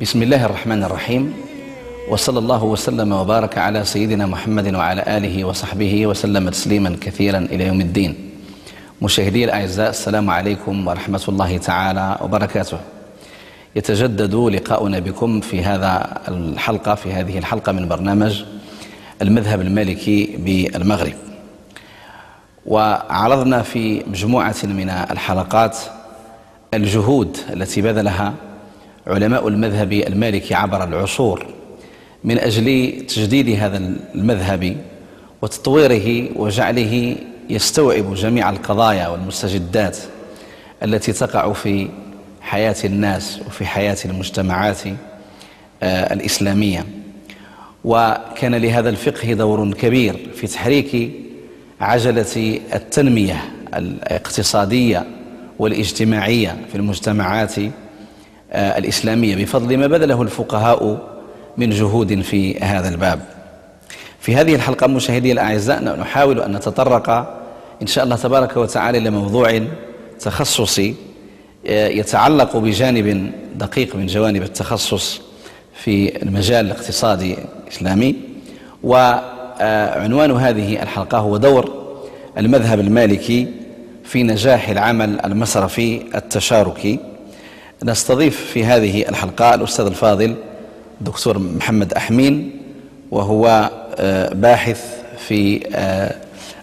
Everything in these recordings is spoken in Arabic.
بسم الله الرحمن الرحيم وصلى الله وسلم وبارك على سيدنا محمد وعلى آله وصحبه وسلم تسليما كثيرا إلى يوم الدين مشاهدي الأعزاء السلام عليكم ورحمة الله تعالى وبركاته يتجدد لقاؤنا بكم في هذا الحلقة في هذه الحلقة من برنامج المذهب المالكي بالمغرب وعرضنا في مجموعة من الحلقات الجهود التي بذلها علماء المذهب المالكي عبر العصور من أجل تجديد هذا المذهب وتطويره وجعله يستوعب جميع القضايا والمستجدات التي تقع في حياة الناس وفي حياة المجتمعات آه، الإسلامية. وكان لهذا الفقه دور كبير في تحريك عجلة التنمية الاقتصادية والاجتماعية في المجتمعات. الإسلامية. بفضل ما بذله الفقهاء من جهود في هذا الباب. في هذه الحلقة مشاهدي الأعزاء نحاول أن نتطرق إن شاء الله تبارك وتعالى لموضوع تخصصي آه، يتعلق بجانب دقيق من جوانب التخصص في المجال الاقتصادي الإسلامي. وعنوان هذه الحلقة هو دور المذهب المالكي في نجاح العمل المصرفي التشاركي. نستضيف في هذه الحلقة الأستاذ الفاضل دكتور محمد أحمين وهو آه، باحث في آه،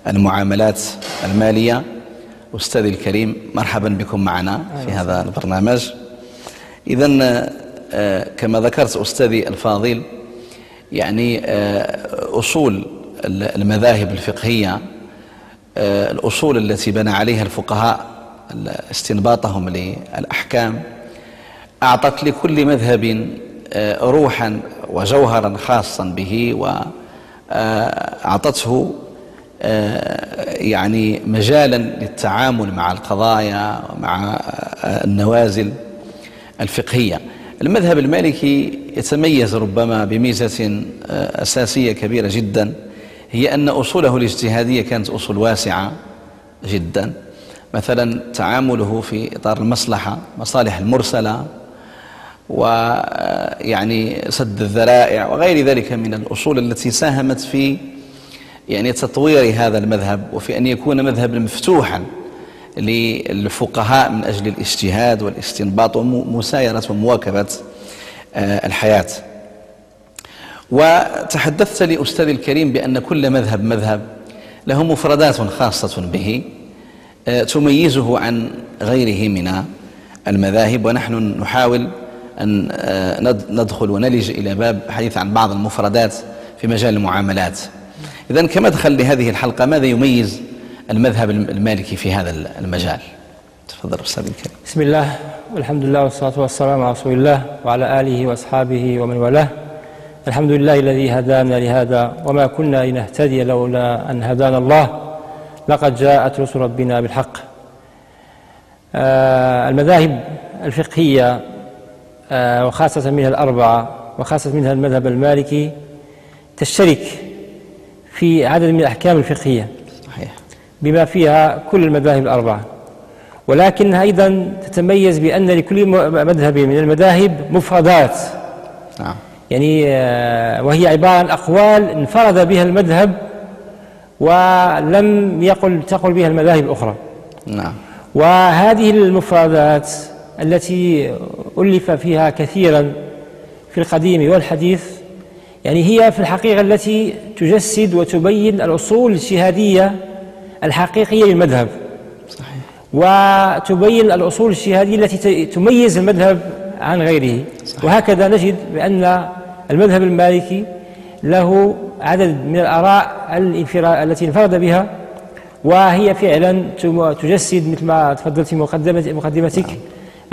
المعاملات المالية. أستاذي الكريم مرحبا بكم معنا في هذا البرنامج. إذا آه، كما ذكرت أستاذي الفاضل يعني أصول المذاهب الفقهية الأصول التي بنى عليها الفقهاء استنباطهم للأحكام أعطت لكل مذهب آه، روحا وجوهرا خاصا به وأعطته آه، يعني مجالا للتعامل مع القضايا ومع آه، النوازل الفقهية. المذهب المالكي يتميز ربما بميزة أساسية كبيرة جدا هي أن أصوله الاجتهادية كانت أصول واسعة جدا. مثلا تعامله في إطار المصلحة مصالح المرسلة ويعني سد الذرائع وغير ذلك من الأصول التي ساهمت في يعني تطوير هذا المذهب وفي أن يكون مذهبا مفتوحا للفقهاء من أجل الاجتهاد والاستنباط ومسايرة ومواكبة آه، الحياة. وتحدثت لأستاذ الكريم بأن كل مذهب مذهب له مفردات خاصة به آه، تميزه عن غيره من المذاهب ونحن نحاول أن آه، ندخل ونلج إلى باب حديث عن بعض المفردات في مجال المعاملات. إذا كمدخل لهذه الحلقة ماذا يميز المذهب المالكي في هذا المجال؟ تفضل أستاذ الكريم. بسم الله والحمد لله والصلاة والسلام على رسول الله وعلى آله وأصحابه ومن والاه. الحمد لله الذي هدانا لهذا وما كنا لنهتدي لولا أن هدانا الله. لقد جاءت رسل ربنا بالحق. آه المذاهب الفقهية وخاصة منها الأربعة وخاصة منها المذهب المالكي تشترك في عدد من الأحكام الفقهية صحيح. بما فيها كل المذاهب الأربعة. ولكنها أيضا تتميز بأن لكل مذهب من المذاهب مفردات. نعم. يعني آه، وهي عبارة عن أقوال انفرد بها المذهب ولم يقل تقل بها المذاهب الأخرى. نعم. وهذه المفردات التي ألف فيها كثيرا في القديم والحديث يعني هي في الحقيقة التي تجسد وتبين الأصول الاجتهادية الحقيقية للمذهب صحيح. وتبين الأصول الاجتهادية التي تميز المذهب عن غيره صحيح. وهكذا نجد بأن المذهب المالكي له عدد من الآراء التي انفرد بها وهي فعلا تجسد مثل ما تفضلت في مقدمتك نعم.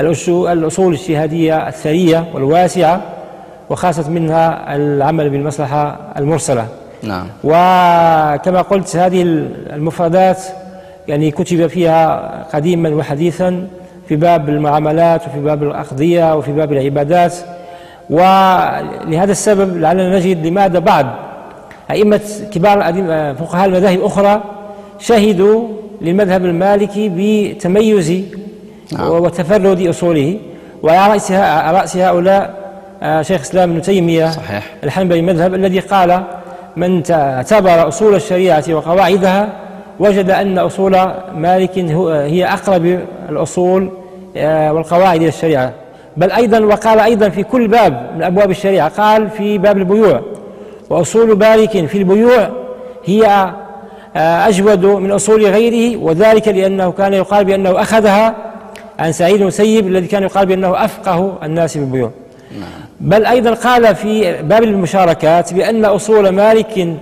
الأصول الاجتهادية الثرية والواسعة وخاصة منها العمل بالمصلحة المرسلة. نعم. وكما قلت هذه المفردات يعني كتب فيها قديما وحديثا في باب المعاملات وفي باب الأقضية وفي باب العبادات. ولهذا السبب لعلنا نجد لماذا بعض أئمة كبار فقهاء المذاهب الأخرى شهدوا للمذهب المالكي بتميز نعم. وتفرد أصوله وعلى رأس, رأس هؤلاء آه، شيخ الإسلام ابن تيمية صحيح. الحنبلي المذهب الذي قال من اعتبر أصول الشريعة وقواعدها وجد أن أصول مالك هي أقرب الأصول آه، والقواعد إلى الشريعة بل أيضا وقال أيضا في كل باب من أبواب الشريعة قال في باب البيوع وأصول مالك في البيوع هي آه، أجود من أصول غيره وذلك لأنه كان يقال بأنه أخذها عن سعيد المسيب الذي كان يقال بأنه أفقه الناس بالبيوع نعم. بل أيضا قال في باب المشاركات بأن أصول مالك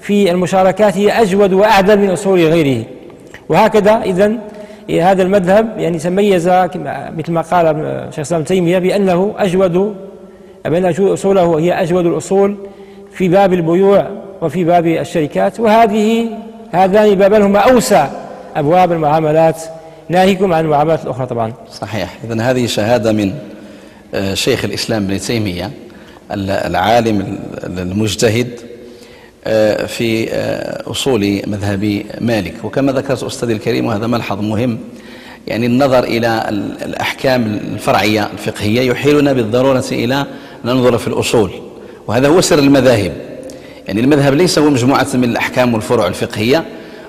في المشاركات هي أجود وأعدل من أصول غيره. وهكذا إذن هذا المذهب يعني تميز مثل ما قال شيخ الإسلام تيمية بأنه أجود بأن أصوله هي أجود الأصول في باب البيوع وفي باب الشركات. وهذه هذان بابان هما أوسع أبواب المعاملات ناهيكم عن المعاملات الأخرى طبعا. صحيح. إذن هذه شهادة من آه، شيخ الإسلام ابن تيمية العالم المجتهد آه، في آه، أصول مذهب مالك. وكما ذكرت أستاذي الكريم وهذا ملحظ مهم يعني النظر إلى الأحكام الفرعية الفقهية يحيلنا بالضرورة إلى ننظر في الأصول. وهذا هو سر المذاهب. يعني المذهب ليس هو مجموعة من الأحكام والفروع الفقهية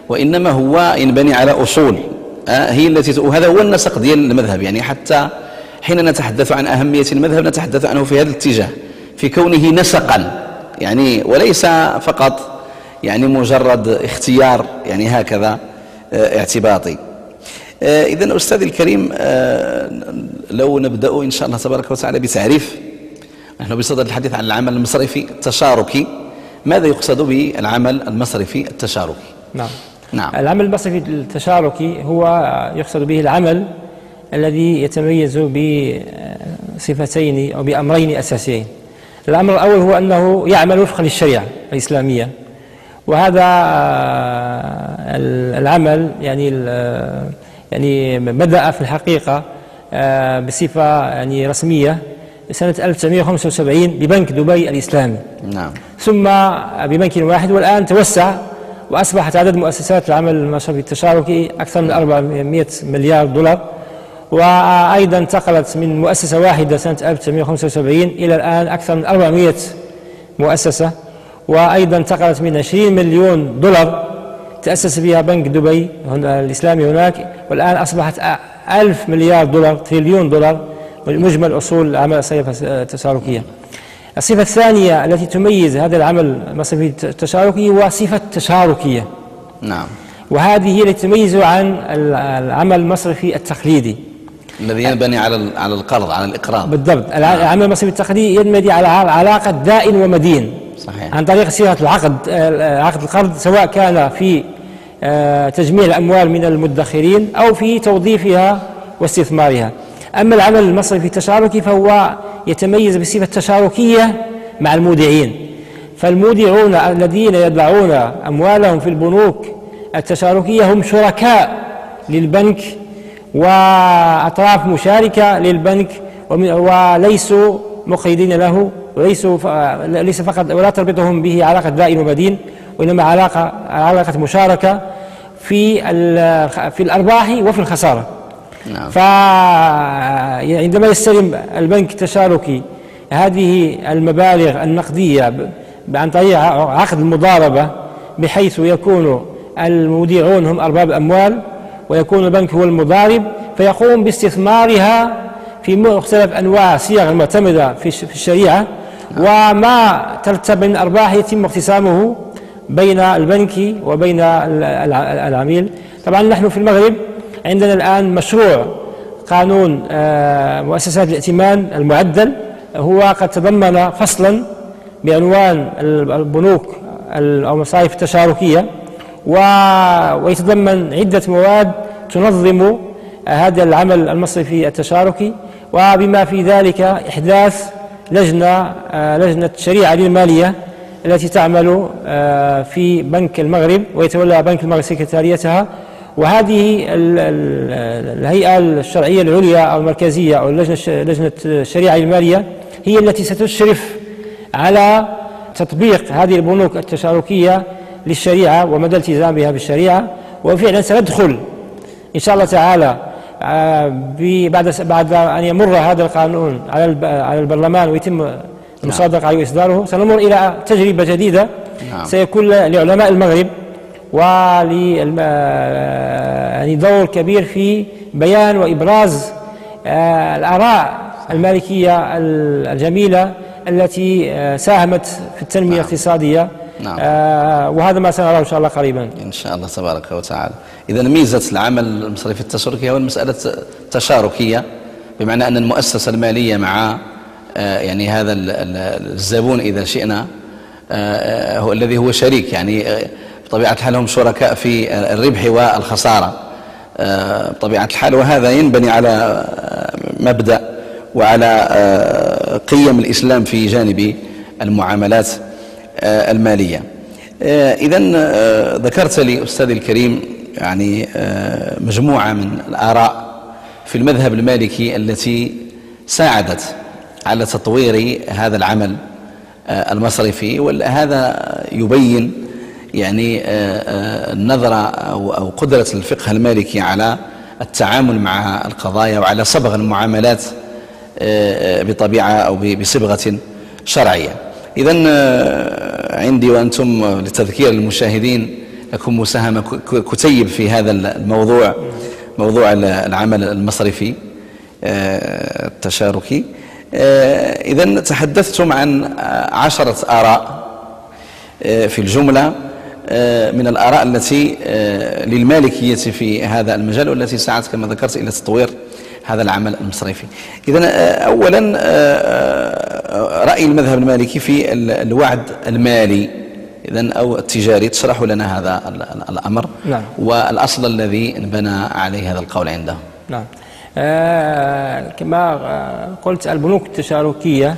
وإنما هو ينبني على أصول. هي التي وهذا هو النسق ديال المذهب. يعني حتى حين نتحدث عن أهمية المذهب نتحدث عنه في هذا الاتجاه في كونه نسقا. يعني وليس فقط يعني مجرد اختيار يعني هكذا آه، اعتباطي. آه، إذا أستاذي الكريم لو نبدأ إن شاء الله تبارك وتعالى بتعريف نحن بصدد الحديث عن العمل المصرفي التشاركي. ماذا يقصد بالعمل المصرفي التشاركي؟ نعم. نعم. العمل المصرفي التشاركي هو يقصد به العمل الذي يتميز بصفتين أو بأمرين أساسيين. الأمر الأول هو أنه يعمل وفقا للشريعة الإسلامية. وهذا العمل يعني يعني بدأ في الحقيقة بصفة يعني رسمية سنة 1975 ببنك دبي الإسلامي. نعم. ثم ببنك واحد والآن توسع وأصبحت عدد مؤسسات العمل المصرفي التشاركي أكثر من 400 مليار دولار وأيضا انتقلت من مؤسسة واحدة سنة 1975 إلى الآن أكثر من 400 مؤسسة وأيضا انتقلت من 20 مليون دولار تأسس بها بنك دبي الإسلامي هناك والآن أصبحت ألف مليار دولار تريليون دولار مجمل أصول الأعمال التشاركية. الصفة الثانية التي تميز هذا العمل المصرفي التشاركي هو صفة تشاركية نعم. وهذه هي التي تميزه عن العمل المصرفي التقليدي. الذي ينبني على على القرض على الاقراض بالضبط. نعم. العمل المصرفي التقليدي ينبني على علاقة دائن ومدين. صحيح. عن طريق صيغة العقد عقد القرض سواء كان في آه، تجميع الأموال من المدخرين أو في توظيفها واستثمارها. أما العمل المصرفي التشاركي فهو يتميز بصفة تشاركية مع المودعين. فالمودعون الذين يضعون أموالهم في البنوك التشاركية هم شركاء للبنك وأطراف مشاركة للبنك وليسوا مقيدين له وليسوا ليس فقط ولا تربطهم به علاقة دائن ومدين وإنما علاقة علاقة مشاركة في في الأرباح وفي الخسارة. نعم. فعندما يستلم البنك التشاركي هذه المبالغ النقدية عن طريق عقد المضاربة بحيث يكون المودعون هم أرباب أموال ويكون البنك هو المضارب فيقوم باستثمارها في مختلف أنواع الصيغ المعتمده في الشريعة وما ترتب من أرباح يتم اقتسامه بين البنك وبين العميل طبعا نحن في المغرب عندنا الآن مشروع قانون آه، مؤسسات الائتمان المعدل هو قد تضمن فصلا بعنوان البنوك أو المصارف التشاركية ويتضمن عدة مواد تنظم هذا العمل المصرفي التشاركي وبما في ذلك إحداث لجنة لجنة شريعة للمالية التي تعمل آه، في بنك المغرب ويتولى بنك المغرب سكرتاريتها وهذه الهيئة الشرعية العليا أو المركزية أو لجنة لجنة الشريعة المالية هي التي ستشرف على تطبيق هذه البنوك التشاركية للشريعة ومدى التزامها بالشريعة وفعلا سندخل إن شاء الله تعالى بعد بعد أن يمر هذا القانون على على البرلمان ويتم المصادقة عليه وإصداره سنمر إلى تجربة جديدة نعم. سيكون لعلماء المغرب ول يعني دور كبير في بيان وإبراز الآراء المالكية الجميلة التي ساهمت في التنمية نعم. الاقتصادية نعم. آه وهذا ما سنراه إن شاء الله قريبا إن شاء الله تبارك وتعالى اذا ميزة العمل المصرفي التشاركي هو المسألة التشاركية بمعنى أن المؤسسة المالية مع آه يعني هذا الزبون إذا شئنا آه هو الذي هو شريك يعني آه، بطبيعة الحال هم شركاء في الربح والخسارة. آه، بطبيعة الحال وهذا ينبني على آه، مبدأ وعلى قيم الإسلام في جانب المعاملات آه، المالية. آه، إذا آه، ذكرت لي أستاذي الكريم يعني مجموعة من الآراء في المذهب المالكي التي ساعدت على تطوير هذا العمل المصرفي وهذا يبين يعني النظرة أو قدرة الفقه المالكي على التعامل مع القضايا وعلى صبغ المعاملات بطبيعة أو بصبغة شرعية. إذا آه، عندي وأنتم لتذكير المشاهدين لكم مساهمة كتيب في هذا الموضوع موضوع العمل المصرفي آه، التشاركي. آه، إذا تحدثتم عن عشرة آراء في الجملة. من الآراء التي للمالكية في هذا المجال والتي ساعدت كما ذكرت إلى تطوير هذا العمل المصرفي. إذا أولا رأي المذهب المالكي في الوعد المالي إذا أو التجاري. تشرح لنا هذا الأمر نعم. والأصل الذي انبنى عليه هذا القول عنده. نعم. آه كما قلت البنوك التشاركية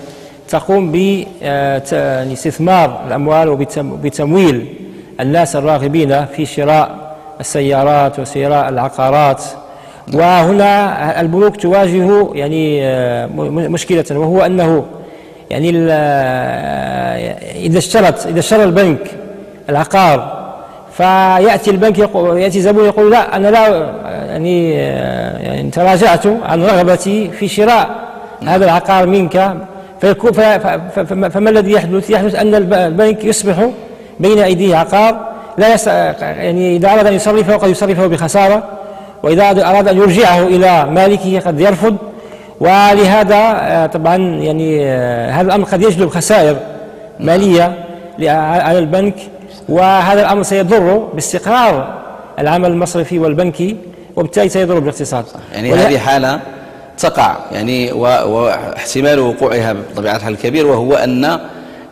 تقوم باستثمار آه، الأموال وبتمويل الناس الراغبين في شراء السيارات وشراء العقارات وهنا البنوك تواجه يعني آه، مشكلة وهو أنه يعني إذا اشترت إذا اشترى البنك العقار فيأتي البنك يقول يأتي زبون يقول لا أنا لا يعني يعني تراجعت عن رغبتي في شراء هذا العقار منك فما الذي يحدث؟ يحدث أن البنك يصبح بين أيديه عقار لا يس يعني إذا أراد أن يصرفه قد يصرفه بخسارة وإذا أراد أن يرجعه إلى مالكه قد يرفض. ولهذا آه، طبعا يعني آه، هذا الأمر قد يجلب خسائر مالية على البنك. وهذا الأمر سيضر باستقرار العمل المصرفي والبنكي وبالتالي سيضر بالاقتصاد. يعني هذه حالة تقع يعني واحتمال وقوعها بطبيعه الحال كبير وهو أن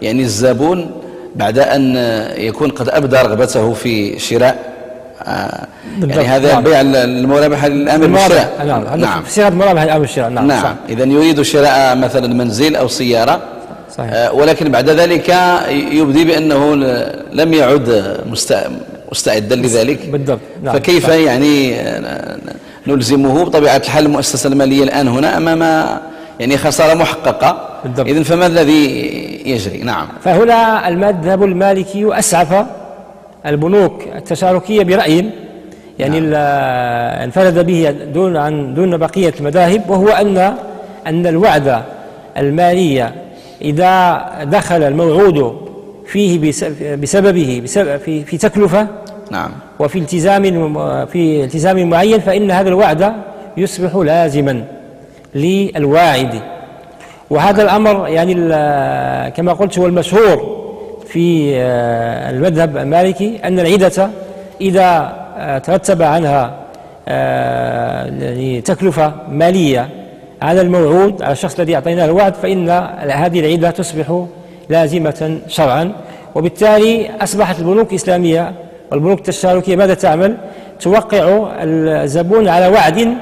يعني الزبون بعد أن يكون قد أبدى رغبته في شراء آه، يعني هذا نعم. بيع المرابحة للآمر بالشراء نعم. نعم. صيغة مرابحة للآمر بالشراء نعم, نعم. إذا يريد شراء مثلا منزل أو سيارة. صحيح. آه ولكن بعد ذلك يبدي بأنه لم يعد مستعدا لذلك. بالضبط. نعم. فكيف صحيح. يعني نلزمه؟ بطبيعة الحال المؤسسة المالية الآن هنا أمام يعني خسارة محققة. بالضبط. إذن فما الذي يجري نعم. فهنا المذهب المالكي أسعف البنوك التشاركية برأي يعني نعم. انفرد به دون عن دون بقية المذاهب وهو أن أن الوعد المالية إذا دخل الموعود فيه بسببه بسبب في في تكلفة نعم. وفي التزام في التزام معين فإن هذا الوعد يصبح لازما للواعد. وهذا الأمر يعني كما قلت هو المشهور في آه، المذهب المالكي أن العدة إذا آه، ترتب عنها آه، يعني تكلفة مالية على الموعود على الشخص الذي أعطيناه الوعد فإن هذه العدة تصبح لازمة شرعا وبالتالي أصبحت البنوك الإسلامية والبنوك التشاركية ماذا تعمل؟ توقع الزبون على وعد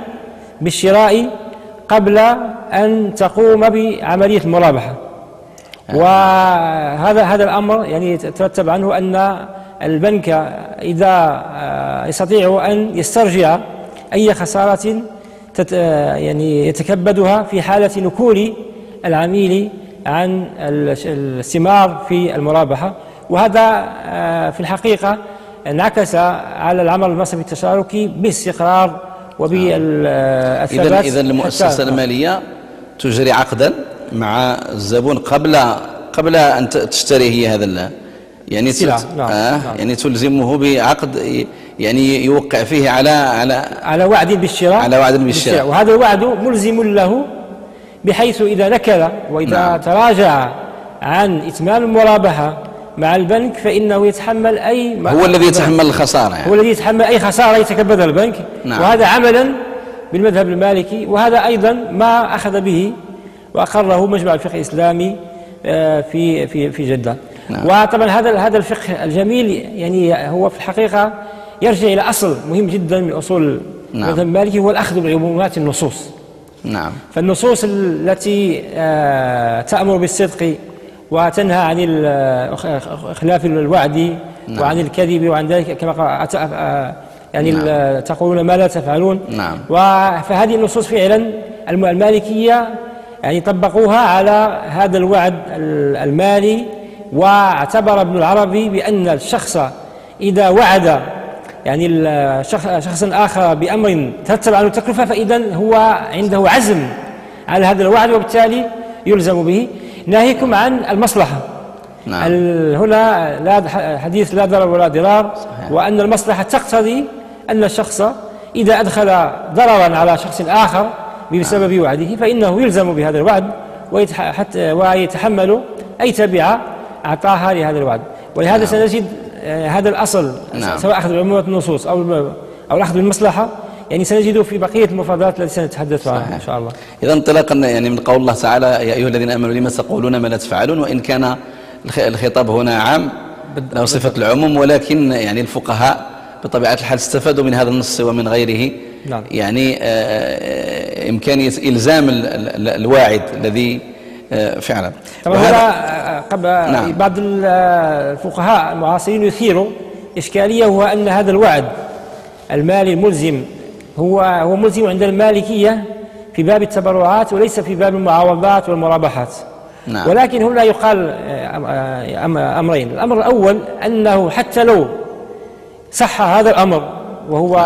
بالشراء قبل أن تقوم بعملية المرابحة. وهذا هذا الأمر يعني يترتب عنه أن البنك إذا آه، يستطيع أن يسترجع أي خسارة يعني يتكبدها في حالة نكول العميل عن الاستمرار في المرابحة. وهذا آه، في الحقيقة انعكس على العمل المصرفي التشاركي باستقرار وبالثبات إذا إذا المؤسسة المالية تجري عقدا مع الزبون قبل قبل أن تشتري هي هذا يعني سلعة نعم. آه نعم. يعني تلزمه بعقد يعني يوقع فيه على على على وعد بالشراء على وعد بالشراء وهذا الوعد ملزم له بحيث إذا نكل وإذا نعم. تراجع عن إتمام المرابحة مع البنك فإنه يتحمل أي هو الذي يتحمل الخسارة يعني. هو الذي يتحمل أي خسارة يتكبدها البنك نعم. وهذا عملا بالمذهب المالكي وهذا أيضا ما أخذ به وأقره مجمع الفقه الإسلامي آه، في في في جدة نعم. وطبعا هذا هذا الفقه الجميل يعني هو في الحقيقة يرجع إلى أصل مهم جدا من أصول نعم. المذهب المالكي هو الأخذ بعمومات النصوص نعم فالنصوص التي آه، تأمر بالصدق وتنهى عن خلاف الوعد نعم. وعن الكذب وعن ذلك كما قال آه، يعني نعم. تقولون ما لا تفعلون نعم. فهذه النصوص فعلا المالكية يعني طبقوها على هذا الوعد المالي واعتبر ابن العربي بأن الشخص إذا وعد يعني شخصا آخر بأمر ترتب عنه تكلفة فإذا هو عنده عزم على هذا الوعد وبالتالي يلزم به ناهيكم عن المصلحة نعم. هنا لا حديث لا ضرر ولا ضرار صحيح. وأن المصلحة تقتضي أن الشخص إذا أدخل ضررا على شخص آخر بسبب نعم. وعده فإنه يلزم بهذا الوعد ويتحمل أي تبعة أعطاها لهذا الوعد ولهذا نعم. سنجد آه، هذا الأصل نعم. سواء أخذ بعمومات النصوص أو أو الأخذ بالمصلحة يعني سنجده في بقية المفردات التي سنتحدث عنها إن شاء الله. إذا انطلاقا يعني من قول الله تعالى يا أيها الذين آمنوا لما تقولون ما لا تفعلون؟ وإن كان الخطاب هنا عام له صفة العموم ولكن يعني الفقهاء بطبيعة الحال استفادوا من هذا النص ومن غيره. نعم. يعني آه، آه، إمكانية إلزام الواعد الذي آه، فعلا طبعا هذا قبل نعم. بعض الفقهاء المعاصرين يثيروا إشكالية هو أن هذا الوعد المالي الملزم هو هو ملزم عند المالكية في باب التبرعات وليس في باب المعاوضات والمرابحات. نعم. ولكن هنا يقال أمرين. الأمر الأول أنه حتى لو صح هذا الأمر وهو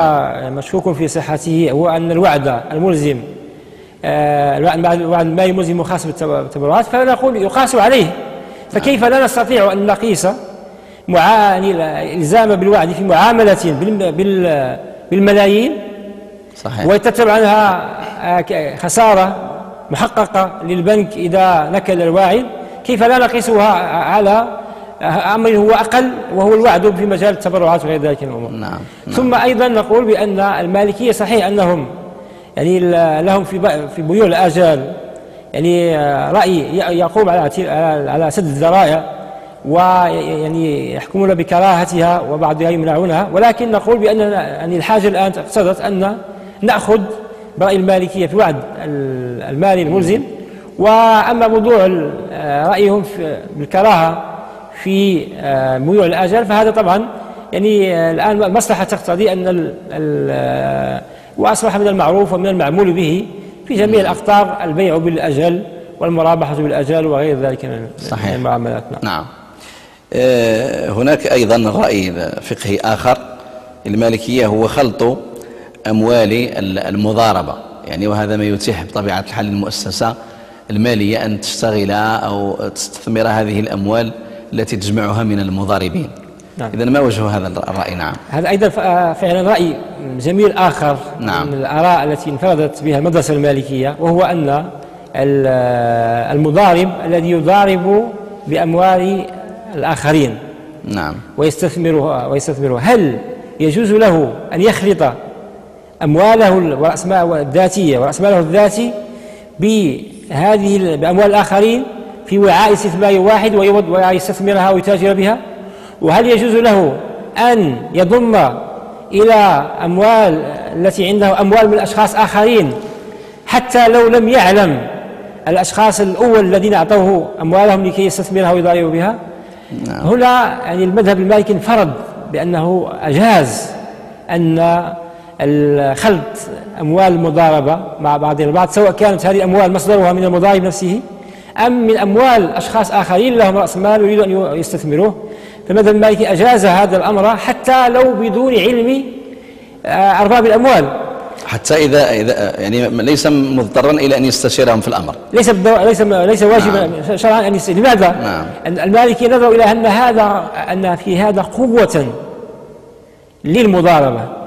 مشكوك في صحته هو أن الوعد الملزم آه، الوعد المالي الملزم خاص بالتبرعات فنقول يقاس عليه. فكيف لا نستطيع أن نقيس معاني الإلزام بالوعد في معاملة بالملايين؟ صحيح ويترتب عنها آه، خسارة محققة للبنك إذا نكل الواعد كيف لا نقيسها على أمر هو أقل وهو الوعد في مجال التبرعات وغير ذلك من الأمور نعم. نعم. ثم أيضا نقول بأن المالكية صحيح أنهم يعني لهم في في بيوع الآجال يعني رأي يقوم على على سد الذرائع ويعني يحكمون بكراهتها وبعضها يمنعونها ولكن نقول بأن يعني الحاجة الآن اقتضت أن نأخذ برأي المالكية في وعد المالي الملزم وأما موضوع رأيهم بالكراهة في آه، ميوع الأجل فهذا طبعا يعني آه، الآن المصلحة تقتضي أن آه، وأصبح من المعروف ومن المعمول به في جميع الأقطار البيع بالأجل والمرابحة بالأجل وغير ذلك من صحيح. المعاملات نعم, نعم. هناك أيضا رأي فقهي آخر المالكية هو خلط أموال المضاربة. يعني وهذا ما يتيح بطبيعة الحال للمؤسسة المالية أن تشتغل أو تستثمر هذه الأموال التي تجمعها من المضاربين. نعم. إذا ما وجه هذا الرأي؟ نعم. هذا أيضا فعلا رأي جميل آخر نعم. من الآراء التي انفردت بها المدرسة المالكية وهو أن المضارب الذي يضارب بأموال الآخرين. نعم. ويستثمرها ويستثمرها هل يجوز له أن يخلط أمواله ورأس ماله الذاتية ورأس ماله الذاتي بهذه بأموال الآخرين في وعاء استثماري واحد ويستثمرها ويتاجر بها وهل يجوز له أن يضم إلى أموال التي عنده أموال من أشخاص آخرين حتى لو لم يعلم الأشخاص الأول الذين أعطوه أموالهم لكي يستثمرها ويضارب بها نعم. هنا يعني المذهب المالكي انفرد بأنه أجاز أن الخلط أموال المضاربة مع بعضها البعض سواء كانت هذه الأموال مصدرها من المضارب نفسه أم من أموال أشخاص آخرين لهم رأس مال يريدوا أن يستثمروه فمذهب المالكي أجاز هذا الأمر حتى لو بدون علم آه، أرباب الأموال حتى إذا, إذا يعني ليس مضطرا إلى أن يستشيرهم في الأمر ليس ليس ليس واجبا نعم. شرعا أن يستشير لماذا؟ نعم. المالكي نظروا إلى أن هذا أن في هذا قوة للمضاربة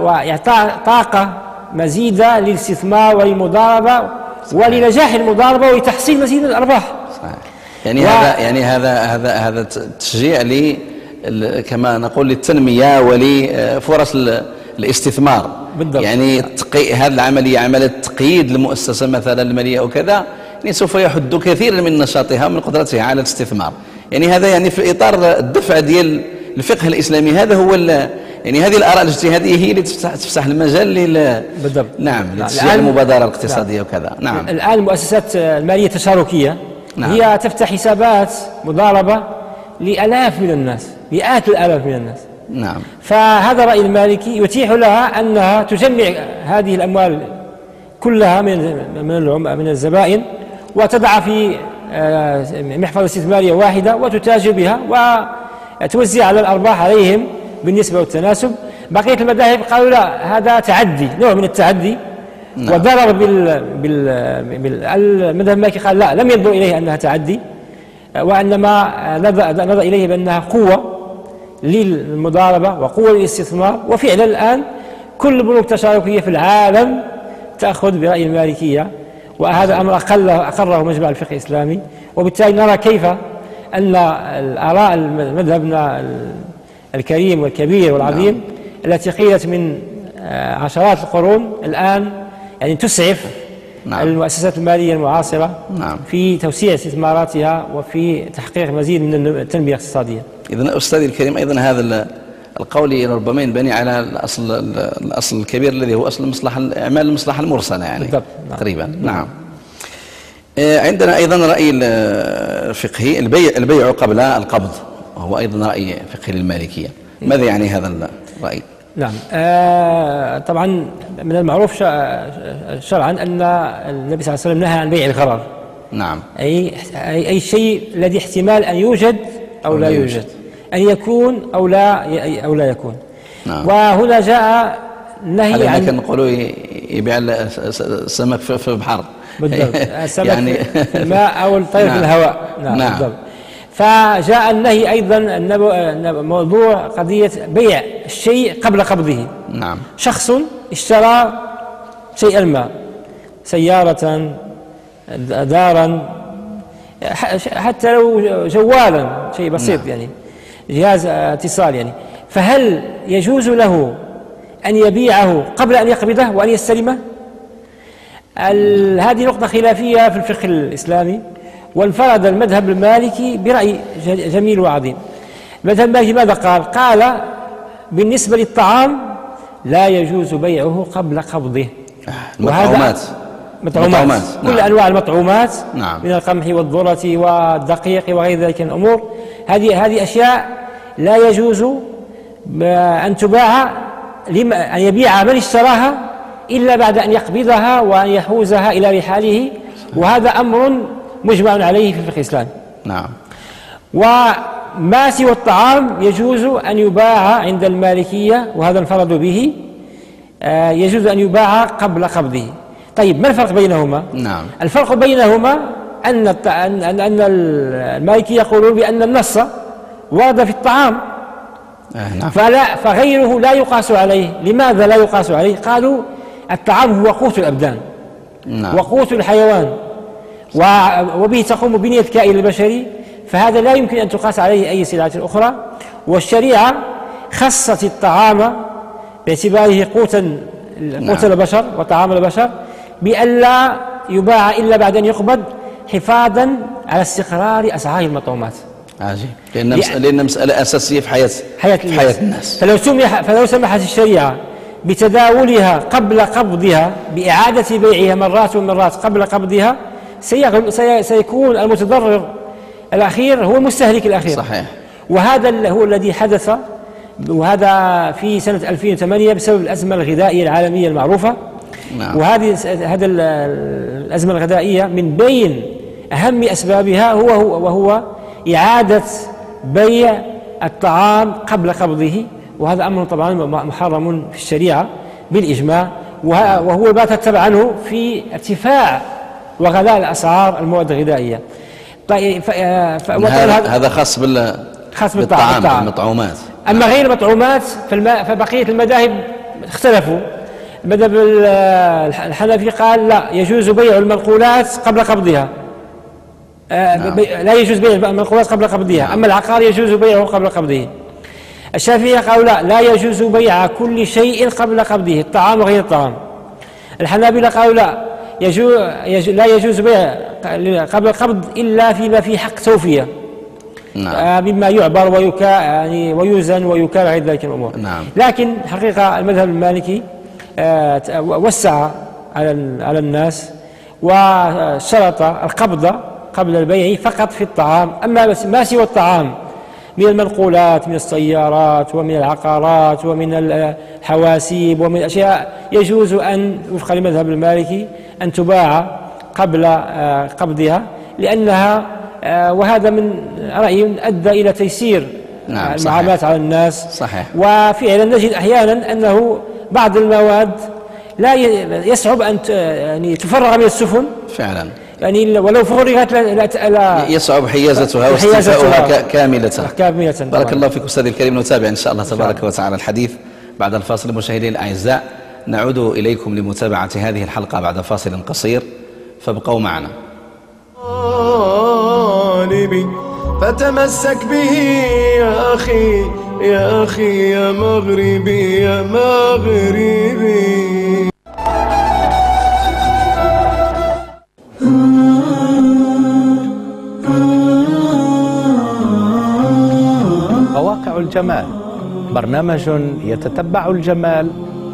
وإعطاء طاقة مزيدة للاستثمار وللمضاربة ولنجاح المضاربة ولتحصيل مزيد الأرباح صحيح. يعني و... هذا يعني هذا هذا هذا تشجيع لي كما نقول للتنمية ولفرص الاستثمار بالضبط. يعني التقي... هذه العملية عملية تقييد المؤسسة مثلا المالية أو كذا يعني سوف يحد كثيرا من نشاطها ومن قدرتها على الاستثمار يعني هذا يعني في إطار الدفع ديال الفقه الإسلامي هذا هو يعني هذه الآراء الاجتهادية هي اللي تفتح, المجال لل بالضبط. نعم لتشجيع المبادرة الاقتصادية نعم. وكذا. نعم. الآن المؤسسات المالية التشاركية نعم. هي تفتح حسابات مضاربة لآلاف من الناس مئات الآلاف من الناس. نعم. فهذا رأي المالكي يتيح لها أنها تجمع هذه الأموال كلها من من من الزبائن وتضع في آه، محفظة استثمارية واحدة وتتاجر بها وتوزع على الأرباح عليهم بالنسبة والتناسب. بقية المذاهب قالوا لا هذا تعدي نوع من التعدي. نعم. وضرر بال, بال, بال المذهب المالكي قال لا لم ينظر إليه أنها تعدي وإنما نظر إليه بأنها قوة للمضاربة وقوة للاستثمار. وفعلا الآن كل البنوك التشاركية في العالم تأخذ برأي المالكية وهذا أمر أقل أقره مجمع الفقه الإسلامي. وبالتالي نرى كيف أن الآراء مذهبنا الكريم والكبير والعظيم نعم. التي قيلت من آه، عشرات القرون الآن يعني تسعف نعم. المؤسسات المالية المعاصرة نعم. في توسيع استثماراتها وفي تحقيق مزيد من التنمية الاقتصادية إذا أستاذي الكريم أيضا هذا القول ربما ينبني على الأصل الأصل الكبير الذي هو أصل المصلحة أعمال المصلحة المرسلة يعني بالضبط نعم. تقريبا نعم, عندنا أيضا رأي الفقهي البيع, البيع قبل القبض وهو أيضا رأي فقهي للمالكية. ماذا يعني هذا الرأي؟ نعم. آه طبعا من المعروف شرعا أن النبي صلى الله عليه وسلم نهى عن بيع الغرر. نعم. أي أي, شيء الذي احتمال أن يوجد أو لا يوجد. أن يكون أو لا أو لا يكون. نعم. وهنا جاء نهي عن كان نقولوا يبيع السمك في البحر بالضبط. السمك يعني في الماء أو الطير نعم. في الهواء. نعم, نعم. بالضبط. فجاء النهي أيضا موضوع قضية بيع الشيء قبل قبضه. نعم. شخص اشترى شيئا ما سيارة دارا حتى لو جوالا شيء بسيط نعم. يعني جهاز اتصال يعني. فهل يجوز له أن يبيعه قبل أن يقبضه وأن يستلمه؟ هذه نقطة خلافية في الفقه الإسلامي وانفرد المذهب المالكي برأي جميل وعظيم. المذهب المالكي ماذا قال؟ قال بالنسبة للطعام لا يجوز بيعه قبل قبضه. المطعومات. مطعومات. كل نعم. أنواع المطعومات نعم. من القمح والذرة والدقيق وغير ذلك من الأمور. هذه هذه أشياء لا يجوز أن تباع أن يبيع من اشتراها إلا بعد أن يقبضها وأن يحوزها إلى رحاله وهذا أمر مجمع عليه في الفقه الإسلامي. نعم. وما سوى الطعام يجوز أن يباع عند المالكية وهذا انفرد به آه، يجوز أن يباع قبل قبضه. طيب ما الفرق بينهما؟ نعم. الفرق بينهما أن أن أن المالكية يقولون بأن النص ورد في الطعام. آه نعم. فلا فغيره لا يقاس عليه. لماذا لا يقاس عليه؟ قالوا الطعام هو قوت الأبدان نعم. وقوت الحيوان وبه تقوم بنية الكائن البشري فهذا لا يمكن أن تقاس عليه أي سلعة أخرى والشريعة خصت الطعام باعتباره قوتا نعم. قوت البشر وطعام البشر بألا يباع إلا بعد أن يقبض حفاظا على استقرار أسعار المطعومات عجيب لأن لأن مسألة أساسية في حياة حياة الناس, حياة الناس. فلو سمح فلو سمحت الشريعة بتداولها قبل قبضها بإعادة بيعها مرات ومرات قبل قبضها سيكون المتضرر الأخير هو المستهلك الأخير. صحيح. وهذا هو الذي حدث وهذا في سنة 2008 بسبب الأزمة الغذائية العالمية المعروفة. نعم. وهذه هذا الأزمة الغذائية من بين أهم أسبابها هو, هو وهو إعادة بيع الطعام قبل قبضه. وهذا أمر طبعا محرم في الشريعة بالإجماع وهو ما تتبع عنه في ارتفاع وغلاء الأسعار المواد الغذائية. طيب هذا خاص بال خاص بالطعام المطعومات أما غير المطعومات فبقية المذاهب اختلفوا. المذهب الحنفي قال لا يجوز بيع المنقولات قبل قبضها. آه، نعم. لا يجوز بيع المنقولات قبل قبضها. نعم. أما العقار يجوز بيعه قبل قبضه. الشافعية قالوا لا لا يجوز بيع كل شيء قبل قبضه الطعام وغير الطعام الحنابلة قالوا لا يجوز لا يجوز بيع قبل القبض إلا فيما في حق توفية نعم. آه، مما يعبر ويكا يعني ويوزن ويكال غير ذلك الأمور نعم. لكن حقيقة المذهب المالكي آه، وسع على على الناس وشرط القبض قبل البيع فقط في الطعام أما ما سوى الطعام من المنقولات من السيارات ومن العقارات ومن الحواسيب ومن الأشياء يجوز أن وفق المذهب المالكي أن تباع قبل آه، قبضها لأنها آه، وهذا من رأيي أدى إلى تيسير نعم المعاملات على الناس. صحيح. وفعلا نجد أحيانا أنه بعض المواد لا يصعب أن يعني تفرغ من السفن. فعلا. يعني ولو فرغت لا, لا يصعب حيازتها واستيفاؤها كاملة. كاملة. بارك الله فيك أستاذي الكريم. نتابع إن شاء الله تبارك وتعالى الحديث بعد الفاصل. مشاهدينا الأعزاء نعود إليكم لمتابعة هذه الحلقة بعد فاصل قصير. فابقوا معنا. فتمسك به يا أخي يا أخي يا مغربي يا مغربي. الجمال. برنامج يتتبع الجمال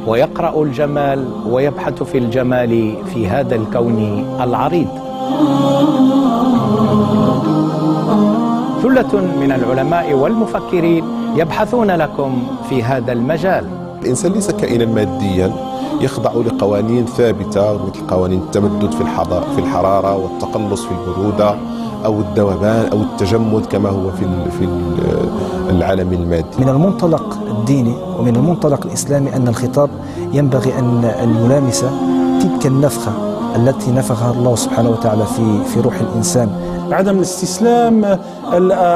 ويقرأ الجمال ويبحث في الجمال في هذا الكون العريض. ثلة من العلماء والمفكرين يبحثون لكم في هذا المجال. الإنسان ليس كائنا ماديا يخضع لقوانين ثابتة مثل قوانين التمدد في في الحرارة والتقلص في البرودة. أو الذوبان أو التجمد كما هو في في العالم المادي. من المنطلق الديني ومن المنطلق الإسلامي أن الخطاب ينبغي أن يلامس تلك النفخة التي نفخها الله سبحانه وتعالى في في روح الإنسان. عدم الاستسلام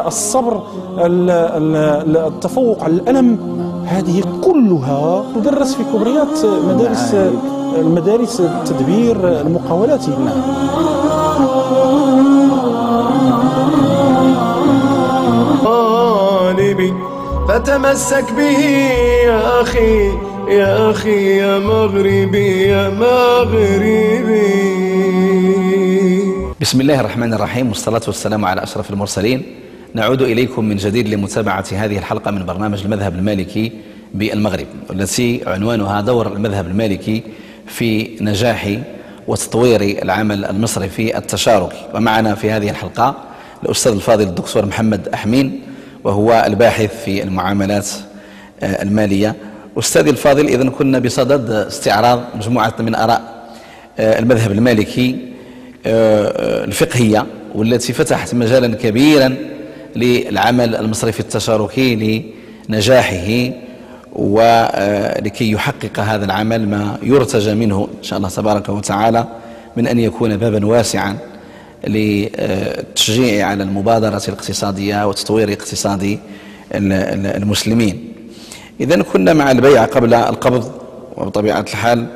الصبر التفوق على الألم هذه كلها تدرس في كبريات مدارس المدارس التدبير المقاولاتي نعم. فتمسك به يا أخي يا أخي يا مغربي يا مغربي. بسم الله الرحمن الرحيم والصلاة والسلام على أشرف المرسلين. نعود إليكم من جديد لمتابعة هذه الحلقة من برنامج المذهب المالكي بالمغرب والتي عنوانها دور المذهب المالكي في نجاح وتطوير العمل المصري في التشارك. ومعنا في هذه الحلقة الأستاذ الفاضل الدكتور محمد أحمين وهو الباحث في المعاملات آه، المالية. أستاذي الفاضل إذا كنا بصدد استعراض مجموعة من آراء آه، المذهب المالكي آه، الفقهية والتي فتحت مجالا كبيرا للعمل المصرفي التشاركي لنجاحه ولكي يحقق هذا العمل ما يرتجى منه إن شاء الله تبارك وتعالى من أن يكون بابا واسعا. للتشجيع على المبادرة الاقتصادية وتطوير اقتصاد المسلمين. إذا كنا مع البيع قبل القبض وبطبيعة الحال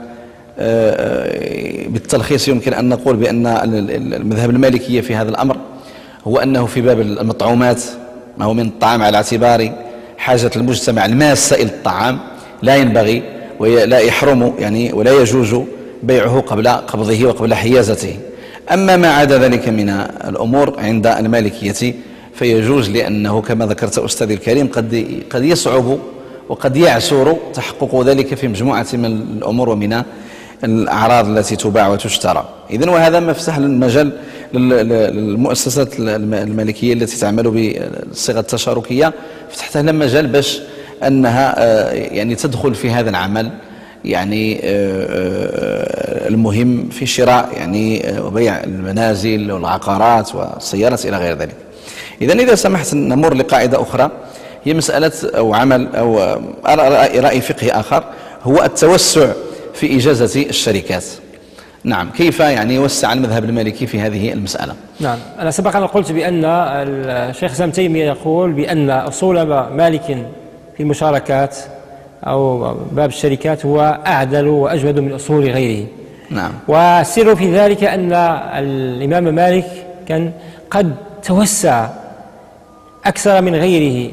آه، آه، بالتلخيص يمكن أن نقول بأن المذهب المالكية في هذا الأمر هو أنه في باب المطعومات ما هو من الطعام على اعتبار حاجة المجتمع الماسة إلى الطعام لا ينبغي ولا يحرم يعني ولا يجوز بيعه قبل قبضه وقبل حيازته. أما ما عدا ذلك من الأمور عند المالكية فيجوز لأنه كما ذكرت أستاذي الكريم قد قد يصعب وقد يعسر تحقق ذلك في مجموعة من الأمور ومن الأعراض التي تباع وتشترى. إذن وهذا مفتح المجال للمؤسسات المالكية التي تعمل بالصيغة التشاركية فتحت لها مجال باش أنها آه، يعني تدخل في هذا العمل يعني آه، آه، المهم في شراء يعني وبيع المنازل والعقارات والسيارات إلى غير ذلك. إذا إذا سمحت نمر لقاعدة أخرى. هي مسألة أو عمل أو رأي, رأي فقهي آخر هو التوسع في إجازة الشركات. نعم كيف يعني يوسع المذهب المالكي في هذه المسألة؟ نعم أنا سبق أن قلت بأن الشيخ سام تيمية يقول بأن أصول مالك في المشاركات أو باب الشركات هو أعدل وأجود من أصول غيره. نعم. والسر في ذلك أن الإمام مالك كان قد توسع أكثر من غيره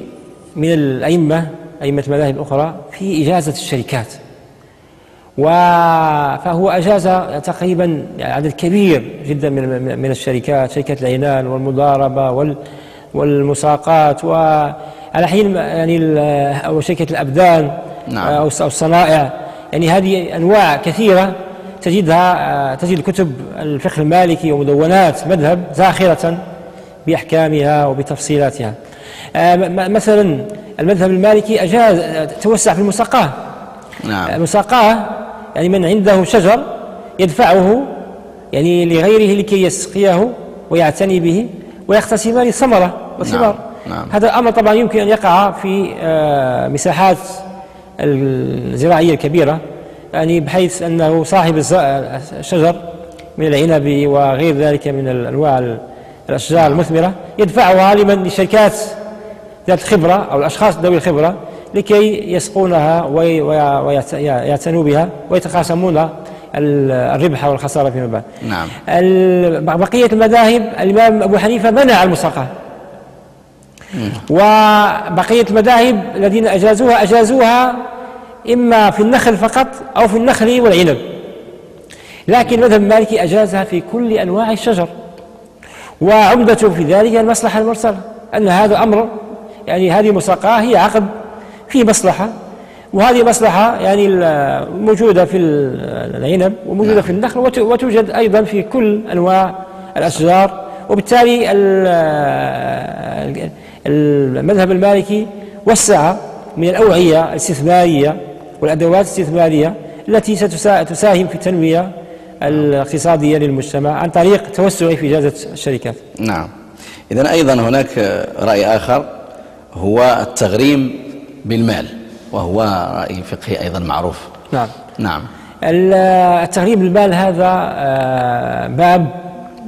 من الأئمة أئمة المذاهب الأخرى في إجازة الشركات. فهو أجاز تقريبا عدد كبير جدا من من الشركات شركة العنان والمضاربة والمساقات وعلى حين يعني أو شركة الأبدان نعم. أو الصنائع. يعني هذه أنواع كثيرة تجدها تجد كتب الفقه المالكي ومدونات مذهب زاخرة بأحكامها وبتفصيلاتها آه، مثلا المذهب المالكي أجاز توسع في المساقاة نعم. المساقاة يعني من عنده شجر يدفعه يعني لغيره لكي يسقيه ويعتني به ويقتسمان الثمرة والثمار نعم. نعم. هذا الأمر طبعا يمكن أن يقع في آه، مساحات الزراعية الكبيرة يعني بحيث أنه صاحب الشجر من العنب وغير ذلك من الأنواع الأشجار المثمرة يدفعها لمن؟ للشركات ذات الخبرة أو الأشخاص ذوي الخبرة لكي يسقونها ويعتنوا بها ويتقاسمون الربح والخسارة فيما بعد. نعم. بقية المذاهب الإمام أبو حنيفة منع المساقة. وبقية المذاهب الذين أجازوها أجازوها إما في النخل فقط أو في النخل والعنب. لكن المذهب المالكي أجازها في كل أنواع الشجر. وعمدته في ذلك المصلحة المرسلة. أن هذا أمر يعني هذه المساقاة هي عقد فيه مصلحة. وهذه مصلحة يعني موجودة في العنب وموجودة نعم. في النخل وتوجد أيضا في كل أنواع الأشجار. وبالتالي المذهب المالكي وسع من الأوعية الاستثمارية والأدوات الاستثمارية التي ستساهم في التنمية الاقتصادية للمجتمع عن طريق توسع في إجازة الشركات. نعم. إذا أيضا هناك رأي آخر هو التغريم بالمال وهو رأي فقهي أيضا معروف. نعم. نعم. التغريم بالمال هذا آه، باب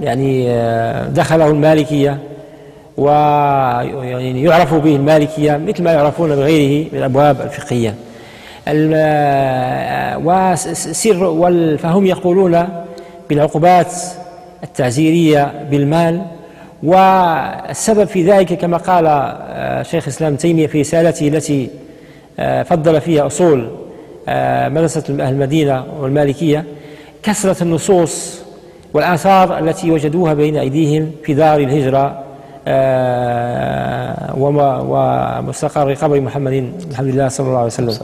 يعني آه، دخله المالكية ويعني يعرف به المالكية مثل ما يعرفون بغيره من الأبواب الفقهية. وسر فهم يقولون بالعقوبات التعزيرية بالمال والسبب في ذلك كما قال آه، شيخ الإسلام تيمية في رسالته التي آه، فضل فيها أصول مدرسة المدينة والمالكية كثرة النصوص والآثار التي وجدوها بين أيديهم في دار الهجرة آه، ومستقر قبر محمد الحمد لله صلى الله عليه وسلم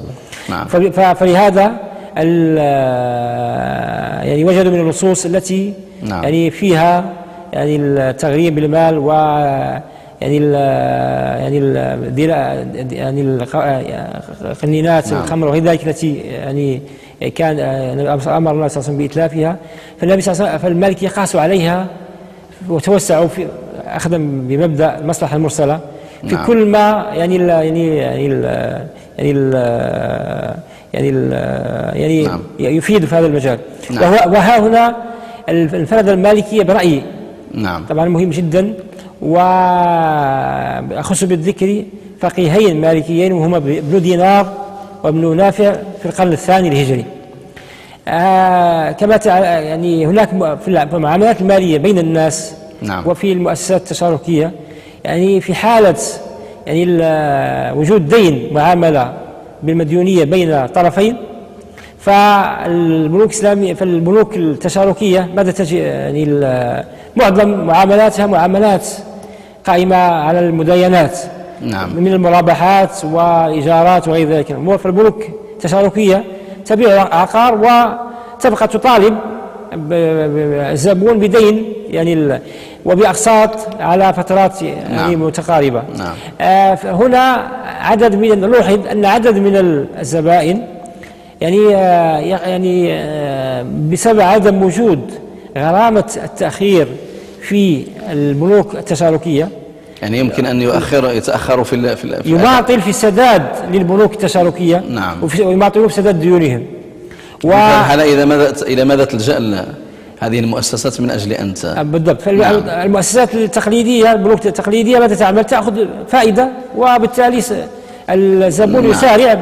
نعم. فلهذا آه، يعني وجدوا من النصوص التي نعم. يعني فيها يعني التغريب بالمال و يعني ال يعني ال يعني القنينات نعم. الخمر وغير ذلك التي يعني كان أمر النبي صلى الله عليه وسلم بإتلافها فالنبي صلى الله عليه وسلم فالمالك يقاس عليها وتوسعوا في اخذا بمبدأ المصلحة المرسلة في نعم. كل ما يعني ال يعني يعني ال يعني ال يعني ال يعني نعم. يفيد في هذا المجال نعم. وهو وها هنا انفرد المالكيه برأيي نعم طبعا مهم جدا واخص بالذكر فقيهين مالكيين وهما ابن دينار وابن نافع في القرن الثاني الهجري آه كما يعني هناك في المعاملات المالية بين الناس نعم. وفي المؤسسات التشاركية يعني في حالة يعني وجود دين معاملة بالمديونية بين طرفين فالبنوك الإسلامية فالبنوك التشاركية ماذا تجي يعني معظم معاملاتها معاملات قائمة على المداينات نعم. من المرابحات والإيجارات وغير ذلك فالبنوك التشاركية تبيع عقار وتبقى تطالب الزبون بدين يعني وبأقساط على فترات يعني نعم. متقاربة نعم. آه هنا عدد من نلاحظ أن عدد من الزبائن يعني آه يعني آه بسبب عدم وجود غرامة التأخير في البنوك التشاركية يعني يمكن أن يؤخر يتأخروا في, في, في يماطل في السداد للبنوك التشاركية نعم ويماطلوا في سداد ديونهم و... الحالة إذا ماذا إلى ماذا تلجأ هذه المؤسسات من أجل أن بالضبط. فالمؤسسات نعم. التقليدية البنوك التقليدية ماذا تعمل تأخذ فائدة وبالتالي الزبون نعم. يسارع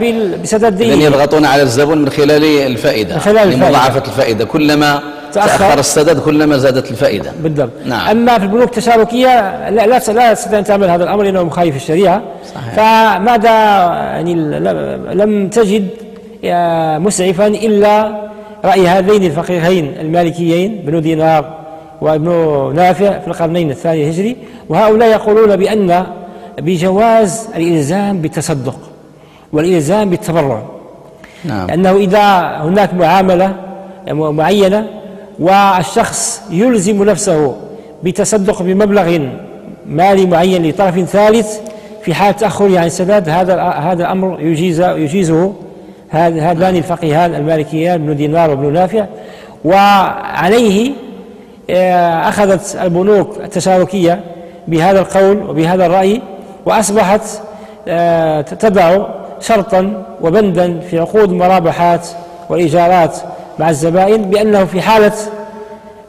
بسداد دينه. يضغطون على الزبون من خلال الفائدة من خلال الفائدة. مضاعفة الفائدة. كلما تأخر. السداد كلما زادت الفائدة. بالضبط. نعم. أما في البنوك التشاركية لا لا تستطيع أن تعمل هذا الأمر لأنه مخالف الشريعة. صحيح. فماذا يعني لم تجد مسعفا إلا رأي هذين الفقيهين المالكيين بن دينار وابن نافع في القرنين الثاني الهجري وهؤلاء يقولون بأن بجواز الإلزام بالتصدق والإلزام بالتبرع نعم. لأنه إذا هناك معاملة معينة والشخص يلزم نفسه بتصدق بمبلغ مالي معين لطرف ثالث في حال تأخره عن السداد هذا هذا الأمر يجيز يجيزه هذان الفقيهان المالكيان ابن دينار وابن نافع وعليه آه، أخذت البنوك التشاركية بهذا القول وبهذا الرأي وأصبحت آه، تضع شرطا وبندا في عقود المرابحات والإيجارات مع الزبائن بأنه في حالة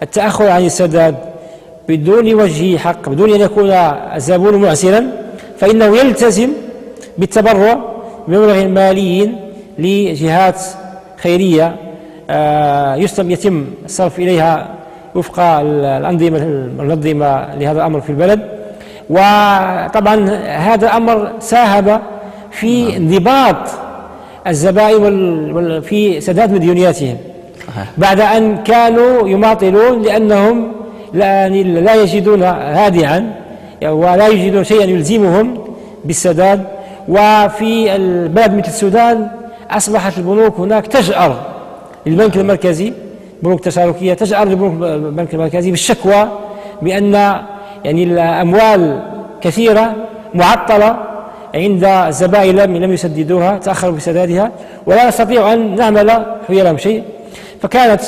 التأخر عن السداد بدون وجه حق بدون أن يكون الزبون معسرا فإنه يلتزم بالتبرع بمبلغ مالي لجهات خيرية آه، يتم الصرف إليها وفق الأنظمة المنظمة لهذا الأمر في البلد. وطبعا هذا الأمر ساهم في نعم. انضباط الزبائن في سداد مديونياتهم. بعد أن كانوا يماطلون لأنهم لا يجدون هادعا ولا يجدون شيئا يلزمهم بالسداد. وفي البلد مثل السودان أصبحت البنوك هناك تجأر للبنك المركزي بنوك تشاركية تجأر للبنك المركزي بالشكوى بأن يعني الأموال كثيرة معطلة عند الزبائن لم يسددوها تأخروا بسدادها ولا نستطيع أن نعمل حيالهم شيء. فكانت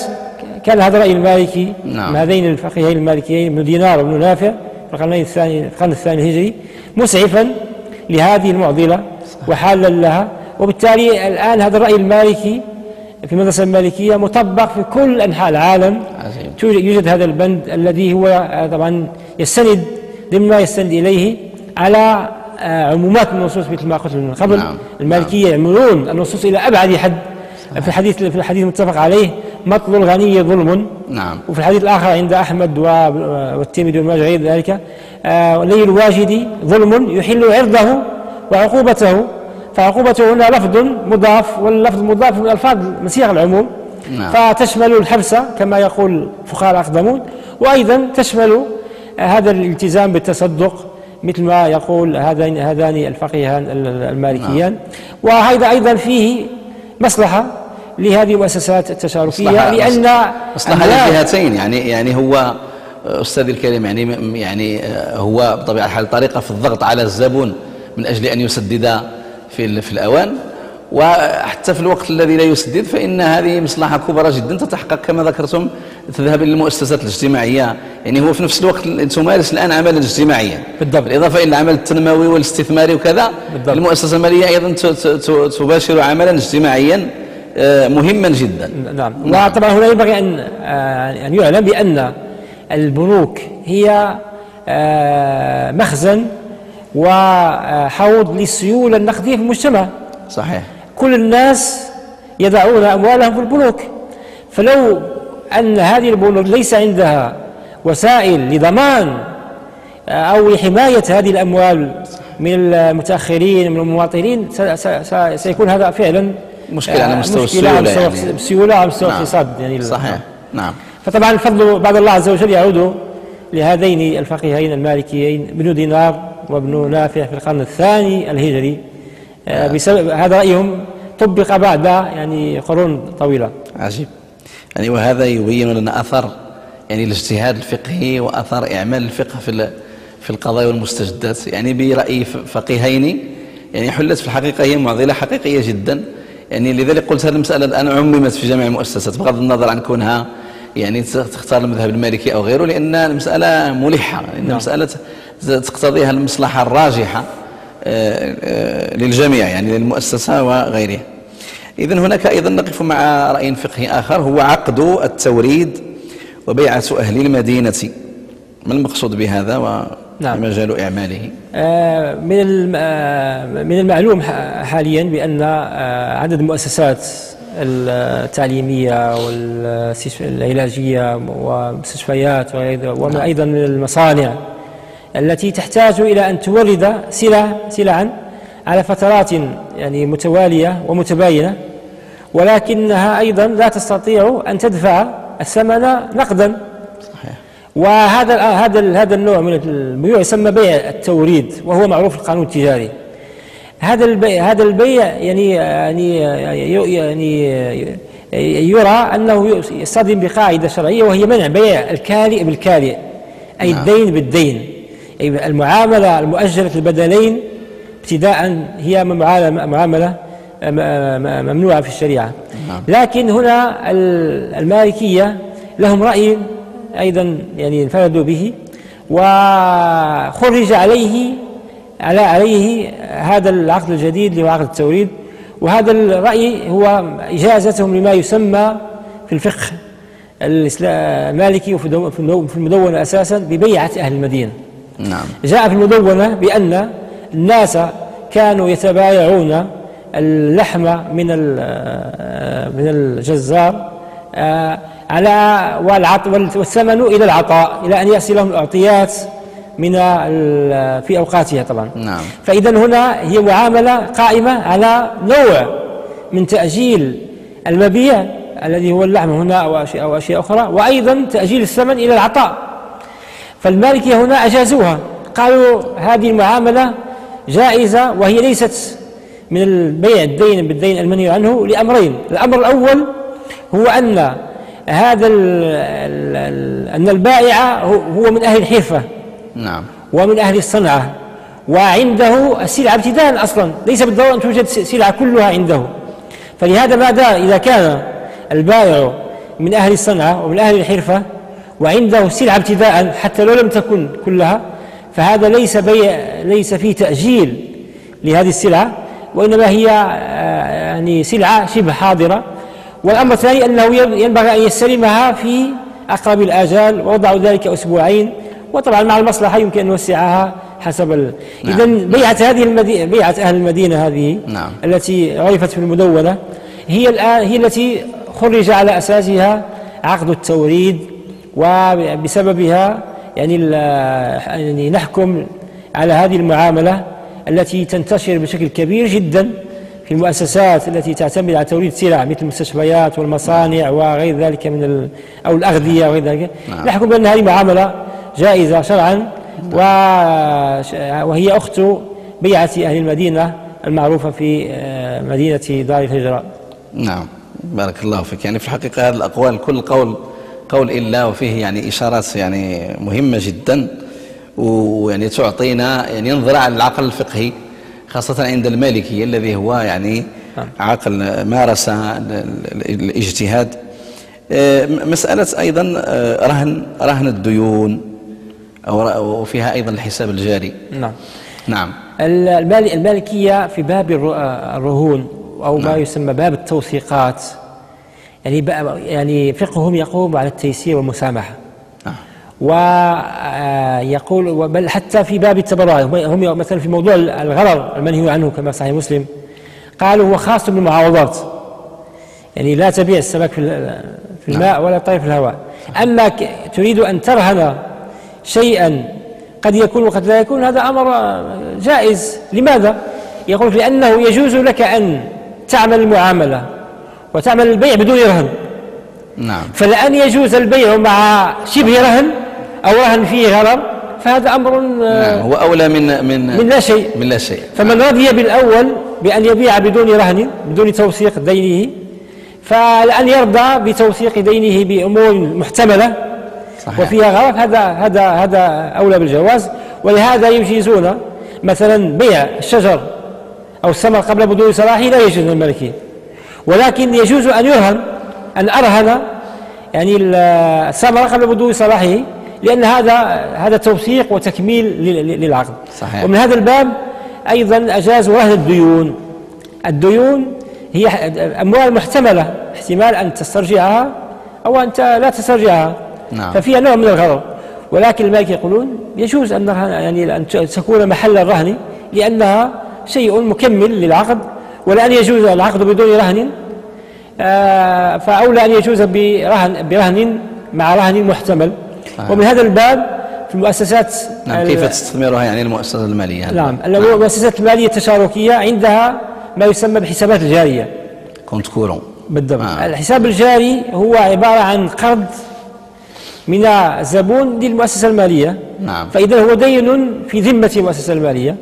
كان هذا الرأي المالكي نعم. هذين الفقيهين المالكيين ابن دينار وابن نافع في القرن الثاني القرن الثاني الهجري مسعفا لهذه المعضلة وحالا لها. وبالتالي الآن هذا الرأي المالكي في المدرسة المالكية مطبق في كل أنحاء العالم. يوجد هذا البند الذي هو آه، طبعا يستند ضمن ما يستند إليه على آه، عمومات النصوص مثل ما قلت من قبل. نعم. المالكية يعملون النصوص إلى أبعد حد. في الحديث في الحديث المتفق عليه مطل الغني ظلم. نعم. وفي الحديث الآخر عند أحمد والترمذي وما غير ذلك آه لي الواجد ظلم يحل عرضه وعقوبته. فعقوبته هنا لفظ مضاف واللفظ المضاف من ألفاظ من صيغ العموم نعم. فتشمل الحبس كما يقول الفقهاء الأقدمون وأيضا تشمل هذا الالتزام بالتصدق مثل ما يقول هذان هذان الفقيهان المالكيان نعم. وهذا أيضا فيه مصلحة لهذه المؤسسات التشاركية مصلحة لأن مصلحة للجهتين يعني يعني هو أستاذ الكريم يعني يعني هو بطبيعة الحال طريقة في الضغط على الزبون من أجل أن يسدد في في الأوان وحتى في الوقت الذي لا يسدد فإن هذه مصلحة كبرى جدا تتحقق كما ذكرتم تذهب للمؤسسات الاجتماعية. يعني هو في نفس الوقت تمارس الآن عملا اجتماعيا بالضبط. بالإضافة إلى العمل التنموي والاستثماري وكذا بالضبط. المؤسسة المالية أيضا تباشر عملا اجتماعيا آه، مهما جدا. نعم, نعم. وطبعا هنا ينبغي أن آه، أن يعلم بأن البنوك هي آه، مخزن وحوض للسيولة النقدية في المجتمع صحيح. كل الناس يضعون أموالهم في البنوك. فلو أن هذه البنوك ليس عندها وسائل لضمان أو لحماية هذه الأموال من المتأخرين من المواطنين سيكون هذا فعلا مشكلة على مستوى السيولة على مستوى يعني. مستوى نعم. الاقتصاد يعني صحيح. نعم. فطبعا الفضل بعد الله عز وجل يعود لهذين الفقيهين المالكيين ابن دينار وابن نافع في القرن الثاني الهجري. آه، بسبب هذا رأيهم طبق بعد يعني قرون طويلة. عجيب. يعني وهذا يبين لنا أثر يعني الاجتهاد الفقهي وأثر إعمال الفقه في في القضايا والمستجدات. يعني برأي فقيهين يعني حلت في الحقيقة هي معضلة حقيقية جدا. يعني لذلك قلت هذه المسألة الآن عممت في جميع المؤسسات بغض النظر عن كونها يعني تختار المذهب المالكي أو غيره لأن المسألة ملحة. لأن نعم. مسألة تقتضيها المصلحة الراجحة للجميع يعني للمؤسسة وغيرها. إذن هناك أيضا نقف مع رأي فقهي آخر هو عقد التوريد وبيعة أهل المدينة ما المقصود بهذا ومجال نعم. إعماله؟ آه من آه، من المعلوم حاليا بأن آه، عدد المؤسسات التعليمية والعلاجية ومستشفيات ومن أيضا من المصانع التي تحتاج إلى أن تورد سلع سلعا على فترات يعني متوالية ومتباينة ولكنها أيضا لا تستطيع أن تدفع الثمن نقدا. وهذا هذا هذا النوع من البيوع يسمى بيع التوريد وهو معروف في القانون التجاري. هذا البيع هذا البيع يعني يعني يعني يرى أنه يصطدم بقاعدة شرعية وهي منع بيع الكالئ بالكالئ أي نعم. الدين بالدين. أي المعاملة المؤجلة البدلين ابتداء هي معامله ممنوعة في الشريعة نعم. لكن هنا المالكية لهم رأي أيضا يعني انفردوا به وخرج عليه على عليه هذا العقد الجديد اللي هو عقد التوريد وهذا الرأي هو إجازتهم لما يسمى في الفقه المالكي وفي المدونة أساسا ببيعة أهل المدينة نعم. جاء في المدونة بأن الناس كانوا يتبايعون اللحم من من الجزار آه، على والعط والثمن إلى العطاء إلى أن يأتي لهم الأعطيات من في أوقاتها طبعا نعم. فإذا هنا هي معاملة قائمة على نوع من تأجيل المبيع الذي هو اللحم هنا أو أشياء, أو أشياء أخرى وأيضا تأجيل الثمن إلى العطاء فالمالكية هنا أجازوها. قالوا هذه المعاملة جائزة وهي ليست من البيع الدين بالدين المنهي عنه لأمرين. الأمر الأول هو أن هذا أن البائع هو من أهل الحرفة نعم. ومن أهل الصنعة وعنده السلعة ابتداء أصلا. ليس بالضرورة أن توجد سلعة كلها عنده. فلهذا بعد إذا كان البائع من أهل الصنعة ومن أهل الحرفة وعنده السلعة ابتداء حتى لو لم تكن كلها فهذا ليس بيع ليس فيه تأجيل لهذه السلعة وإنما هي آه، يعني سلعة شبه حاضرة والأمر الثاني أنه ينبغي أن يستلمها في أقرب الآجال ووضعوا ذلك أسبوعين وطبعا مع المصلحة يمكن أن نوسعها حسب ال... نعم. إذا بيعة هذه المدينة بيعة أهل المدينة هذه نعم. التي عرفت في المدونة هي الآن هي التي خرج على أساسها عقد التوريد وبسببها يعني يعني نحكم على هذه المعاملة التي تنتشر بشكل كبير جدا في المؤسسات التي تعتمد على توريد سلع مثل المستشفيات والمصانع وغير ذلك من أو الأغذية وغير ذلك. نعم. نحكم بأن هذه معاملة جائزة شرعا وهي أخت بيعة أهل المدينة المعروفة في آه، مدينة دار الهجرة. نعم. بارك الله فيك. يعني في الحقيقة هذه الأقوال كل قول قول إلا وفيه يعني إشارات يعني مهمة جدا ويعني تعطينا يعني ينظر على العقل الفقهي خاصة عند المالكي الذي هو يعني نعم. عقل مارس الاجتهاد آه، مسألة أيضا آه، رهن رهن الديون أو وفيها أيضا الحساب الجاري نعم نعم المالكية في باب الرهون أو ما نعم. يسمى باب التوثيقات يعني يعني فقههم يقوم على التيسير والمسامحة. ويقول بل حتى في باب التبرع هم مثلا في موضوع الغرر المنهي عنه كما صحيح مسلم قالوا هو خاص بالمعاوضات يعني لا تبيع السمك في الماء نعم. ولا الطير في الهواء. أما تريد أن ترهن شيئا قد يكون وقد لا يكون هذا أمر جائز. لماذا؟ يقول لأنه يجوز لك أن تعمل المعاملة. وتعمل البيع بدون رهن. نعم. فلأن يجوز البيع مع شبه رهن أو رهن فيه غرر فهذا أمر نعم هو أولى من من من لا شيء. من لا شيء. فمن رضي بالأول بأن يبيع بدون رهن بدون توثيق دينه فلأن يرضى بتوثيق دينه بأمور محتملة صحيح. وفيها غرر هذا هذا هذا أولى بالجواز. ولهذا يجيزون مثلا بيع الشجر أو الثمر قبل بدون صلاحه لا يجوز الملكية ولكن يجوز أن يرهن أن أرهن يعني الثمرة قبل بدون صلاحه لأن هذا هذا توثيق وتكميل للعقد. صحيح. ومن هذا الباب أيضا أجازوا رهن الديون. الديون هي أموال محتملة احتمال أن تسترجعها أو أنت لا تسترجعها. نعم. ففيها نوع من الغرر ولكن المالك يقولون يجوز أن يعني أن تكون محل الرهن لأنها شيء مكمل للعقد. ولا أن يجوز العقد بدون رهن آه، فأولى أن يجوز برهن, برهن مع رهن محتمل. آه. ومن هذا الباب في المؤسسات نعم كيف تستثمرها يعني المؤسسة المالية؟ نعم المؤسسات المالية التشاركية عندها ما يسمى بالحسابات الجارية. كونت كورون بالضبط. آه. الحساب الجاري هو عبارة عن قرض من الزبون للمؤسسة المالية. نعم. فإذا هو دين في ذمة المؤسسة المالية.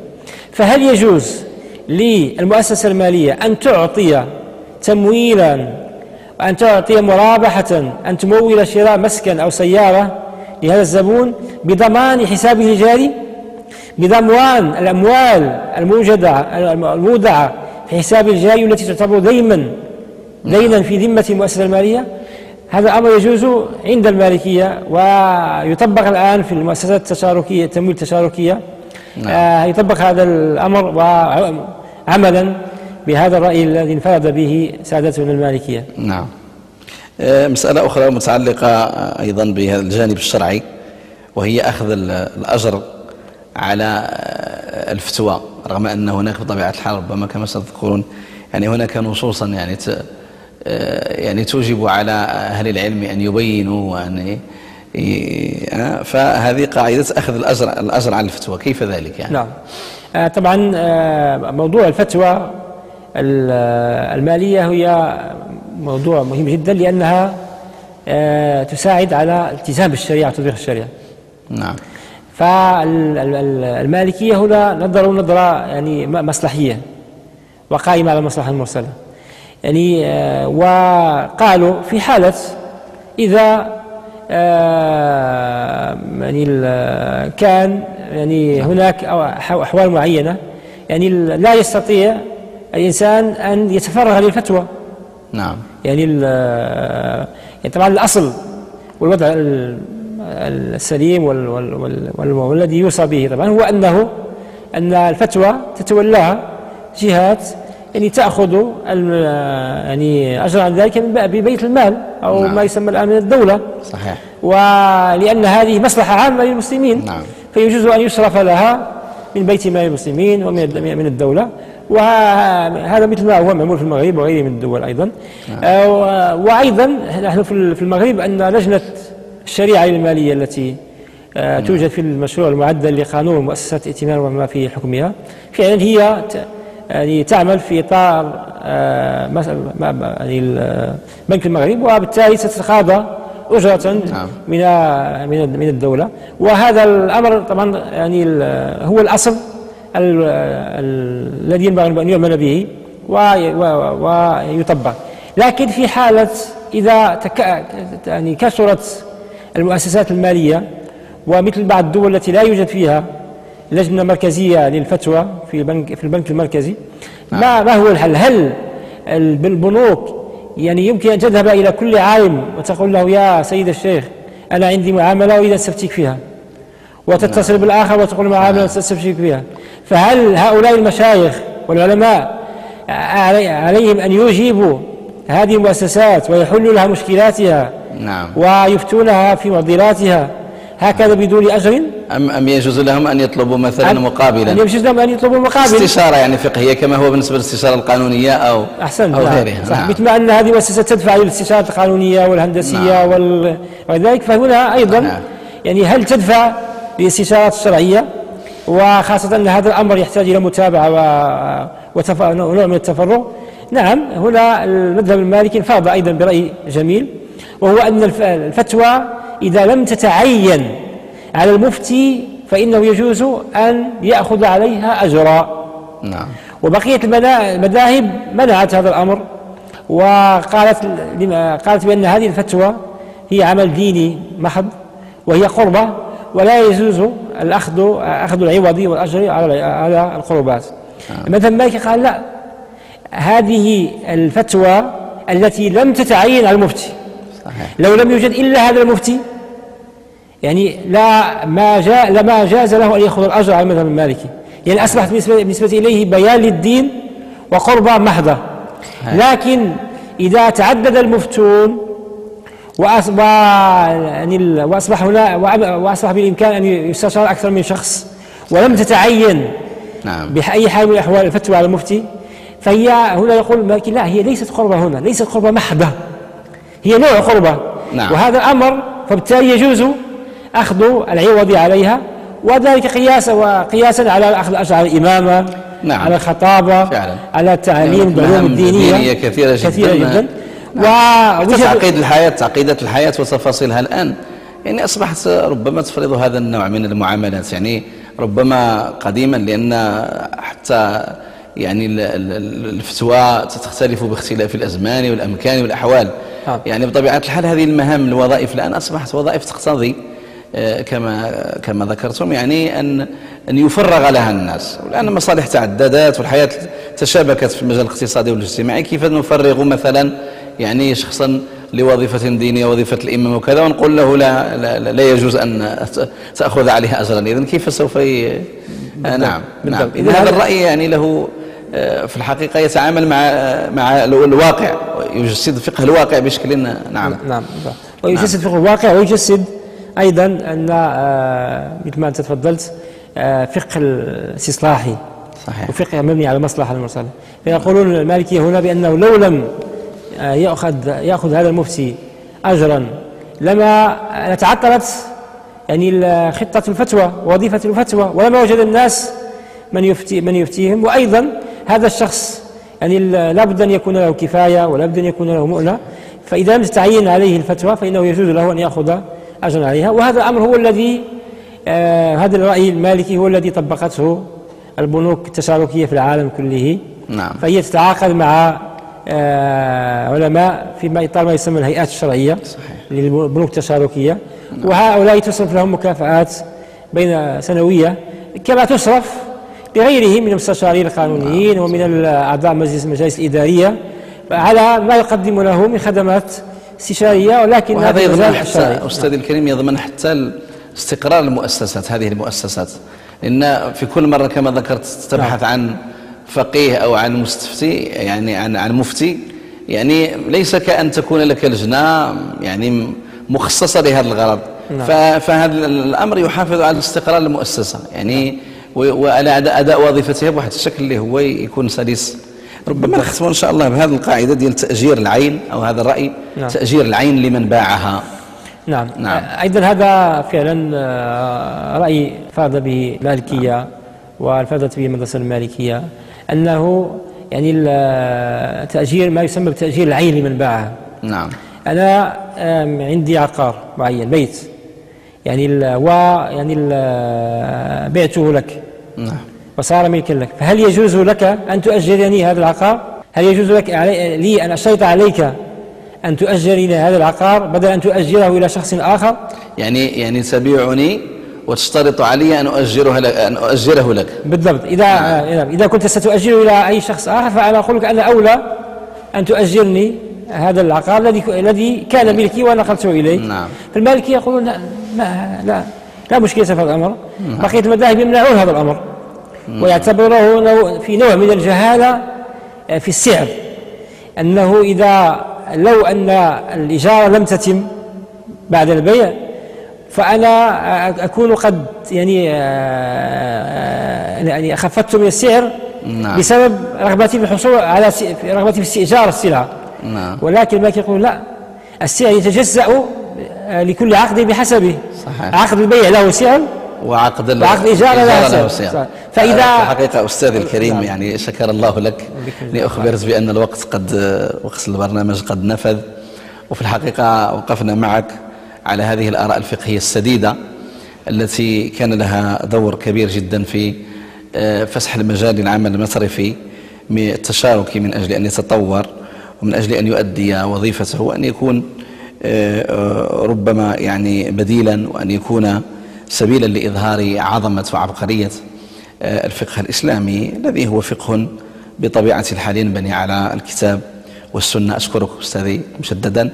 فهل يجوز للمؤسسة المالية أن تعطي تمويلا أن تعطي مرابحة أن تمول شراء مسكن أو سيارة لهذا الزبون بضمان حسابه الجاري بضمان الأموال الموجودة المودعة في حساب الجاري التي تعتبر ديما دينا في ذمة المؤسسة المالية. هذا الأمر يجوز عند المالكية ويطبق الآن في المؤسسات التشاركية التمويل التشاركية. نعم. آه يطبق هذا الأمر وعملا بهذا الرأي الذي انفرد به سادتنا المالكية نعم آه، مسألة أخرى متعلقة أيضا بهذا الجانب الشرعي وهي أخذ الأجر على آه، الفتوى رغم أن هناك بطبيعة الحال ربما كما ستذكرون يعني هناك نصوصا يعني يعني توجب على أهل العلم أن يبينوا وأن فهذه قاعدة أخذ الأجر الأجر على الفتوى. كيف ذلك يعني؟ نعم. طبعا موضوع الفتوى المالية هي موضوع مهم جدا لأنها آه، تساعد على التزام بالشريعة وتطبيق الشريعة. نعم. فالمالكية هنا نظروا نظرة يعني مصلحية وقائمة على المصلحة المرسلة. يعني آه، وقالوا في حالة إذا آه، يعني كان يعني هناك أحوال معينة. يعني لا يستطيع الإنسان أن يتفرغ للفتوى. نعم. يعني, يعني طبعا الأصل والوضع السليم والذي يوصى به طبعا هو أنه أن الفتوى تتولاها جهات يعني تأخذ يعني أجر عن ذلك من ببيت المال أو نعم. ما يسمى الآن من الدولة صحيح ولأن هذه مصلحة عامة للمسلمين نعم. فيجوز أن يصرف لها من بيت مال المسلمين ومن من الدولة وهذا مثل ما هو معمول في المغرب وغيره من الدول أيضا نعم. آه، وأيضا نحن في المغرب أن لجنة الشريعة المالية التي آه، نعم. توجد في المشروع المعدل لقانون مؤسسات الائتمان وما في حكمها فعلا هي يعني تعمل في إطار آه، يعني بنك المغرب وبالتالي ستتقاضى أجرة نعم. من من من الدولة وهذا الأمر طبعا يعني هو الأصل الذي ينبغي أن يعمل به ويطبق لكن في حالة إذا تك يعني كثرت المؤسسات المالية ومثل بعض الدول التي لا يوجد فيها لجنة مركزية للفتوى في البنك في البنك المركزي ما نعم. ما هو الحل؟ هل البنوك يعني يمكن أن تذهب إلى كل عالم وتقول له يا سيد الشيخ أنا عندي معاملة أن أستفتيك فيها وتتصل بالآخر وتقول معاملة نعم. أستفتيك فيها فهل هؤلاء المشايخ والعلماء عليهم أن يجيبوا هذه المؤسسات ويحلوا لها مشكلاتها نعم ويفتونها في معضلاتها هكذا بدون أجر أم, أم يجوز لهم أن يطلبوا مثلا مقابلا أم يجوز لهم أن يطلبوا مقابلا استشارة يعني فقهية كما هو بالنسبة للاستشارة القانونية أو أحسن أو. غيرها صح. نعم. مثل أن هذه المؤسسة تدفع للاستشارة القانونية والهندسية نعم. وذلك فهنا أيضا نعم. يعني هل تدفع للاستشارات الشرعية وخاصة أن هذا الأمر يحتاج إلى متابعة ونوع من التفرغ نعم هنا المذهب المالكي انفرد أيضا برأي جميل وهو أن الفتوى إذا لم تتعين على المفتي فإنه يجوز أن يأخذ عليها أجرا نعم وبقية المذاهب منعت هذا الأمر وقالت قالت بأن هذه الفتوى هي عمل ديني محض وهي قربة ولا يجوز الأخذ أخذ العوض والأجر على على القربات آه. مثلا مالك قال لا هذه الفتوى التي لم تتعين على المفتي صحيح. لو لم يوجد إلا هذا المفتي يعني لا ما جاء لما جاز له أن يأخذ الأجر على المذهب المالكي. يعني أصبحت بالنسبة إليه بيان للدين وقربة محضة. لكن إذا تعدد المفتون وأصبح يعني وأصبح هنا وأصبح بالإمكان أن يستشار أكثر من شخص ولم تتعين نعم. بأي حال من الأحوال الفتوى على المفتي فهي هنا يقول المالكي لا هي ليست قربة هنا ليست قربة محضة. هي نوع قربة. نعم. وهذا الأمر فبالتالي يجوز أخذ العوض عليها وذلك قياسا وقياسا على أخذ على الإمامة نعم. على الخطابة فعلا. على التعليم العلوم الدينية كثيرة جدا, كثيرة جدا. نعم. وتعقيد الحياة تعقيدات الحياة وتفاصيلها الآن يعني أصبحت ربما تفرض هذا النوع من المعاملات يعني ربما قديما لأن حتى يعني الفتوى تختلف باختلاف الأزمان والأمكان والأحوال آه. يعني بطبيعة الحال هذه المهام الوظائف الآن أصبحت وظائف تقتضي كما كما ذكرتم يعني أن أن يفرغ لها الناس. والآن المصالح تعددت والحياة تشابكت في المجال الاقتصادي والاجتماعي كيف نفرغ مثلا يعني شخصا لوظيفة دينية وظيفة الإمام وكذا ونقول له لا, لا, لا يجوز أن تأخذ عليها أجرا. إذن كيف سوف ي... آه نعم نعم. إذا هذا الرأي يعني له آه، في الحقيقة يتعامل مع مع الواقع يجسد فقه الواقع بشكل نعم. نعم, نعم. ويجسد فقه الواقع ويجسد أيضا أن آه، مثل ما أنت تفضلت آه، فقه الاستصلاحي صحيح. وفقه مبني على المصلحة المرسلة. فيقولون المالكية هنا بأنه لو لم آه، يأخذ يأخذ هذا المفتي أجرا لما تعطلت يعني خطة الفتوى ووظيفة الفتوى ولما وجد الناس من يفتي من يفتيهم. وأيضا هذا الشخص يعني لابد أن يكون له كفاية ولابد أن يكون له مؤنة. فإذا لم تتعين عليه الفتوى فإنه يجوز له أن يأخذ أجرا عليها وهذا الأمر هو الذي آه هذا الرأي المالكي هو الذي طبقته البنوك التشاركية في العالم كله نعم. فهي تتعاقد مع آه علماء في إطار ما يسمى الهيئات الشرعية صحيح. للبنوك التشاركية نعم. وهؤلاء تصرف لهم مكافآت بين سنوية كما تصرف لغيره من المستشارين القانونيين نعم. ومن أعضاء مجلس المجالس الإدارية على ما يقدم له من خدمات استشارية ولكن وهذا يضمن حتى أستاذ الكريم يضمن حتى استقرار المؤسسات هذه المؤسسات لأن في كل مرة كما ذكرت تبحث نعم. عن فقيه أو عن مستفتي يعني عن عن مفتي يعني ليس كأن تكون لك لجنة يعني مخصصة لهذا الغرض نعم. فهذا الأمر يحافظ على استقرار المؤسسة يعني نعم. وعلى أداء وظيفتها بواحد الشكل اللي هو يكون سليس ربما نختم إن شاء الله بهذه القاعدة ديال تأجير العين أو هذا الرأي نعم. تأجير العين لمن باعها. نعم. نعم. أيضا هذا فعلا آه، رأي فاض به المالكيه والفاضت به المدرسة المالكية أنه يعني تأجير ما يسمى بتأجير العين لمن باعها. نعم. أنا عندي عقار معين بيت. يعني و يعني بعته لك. نعم. وصار ملكا لك فهل يجوز لك أن تؤجرني هذا العقار؟ هل يجوز لك لي أن أشترط عليك أن تؤجر لي هذا العقار بدل أن تؤجره إلى شخص آخر؟ يعني يعني تبيعني وتشترط علي أن أؤجره لك أن أؤجره لك. بالضبط. إذا نعم. إذا كنت ستؤجره إلى أي شخص آخر فأنا أقول لك أنا أولى أن تؤجرني هذا العقار الذي الذي كان ملكي ونقلته إليك نعم. فالمالكي يقولون لا لا لا, لا مشكلة في هذا الأمر. نعم. بقية المذاهب يمنعون هذا الأمر. ويعتبره في نوع من الجهالة آه، في السعر أنه إذا لو أن الإجارة لم تتم بعد البيع فأنا أكون قد يعني آه، آه، يعني خفضت من السعر نعم. بسبب رغبتي في الحصول على رغبتي في استئجار السلعة نعم. ولكن المالك يقول لا السعر يتجزأ لكل عقد بحسبه صحيح. عقد البيع له سعر وعقد وعقد إجارة لا فإذا حقيقة أستاذ الكريم نعم. يعني شكر الله لك. لأخبرت بأن الوقت قد وقت البرنامج قد نفذ. وفي الحقيقة وقفنا معك على هذه الآراء الفقهية السديدة التي كان لها دور كبير جدا في آه، فسح المجال للعمل المصرفي من التشارك من أجل أن يتطور ومن أجل أن يؤدي وظيفته وأن يكون آه، آه، ربما يعني بديلا وأن يكون سبيلا لإظهار عظمة وعبقرية آه، الفقه الإسلامي الذي هو فقه بطبيعة الحال ينبني على الكتاب والسنة. أشكرك أستاذي مشددا.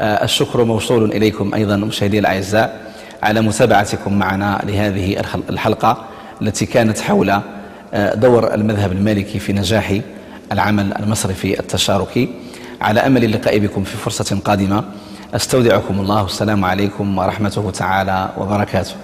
آه، الشكر موصول إليكم أيضا مشاهدي الأعزاء على متابعتكم معنا لهذه الحلقة التي كانت حول آه، دور المذهب المالكي في نجاح العمل المصرفي التشاركي. على أمل اللقاء بكم في فرصة قادمة أستودعكم الله. والسلام عليكم ورحمته تعالى وبركاته.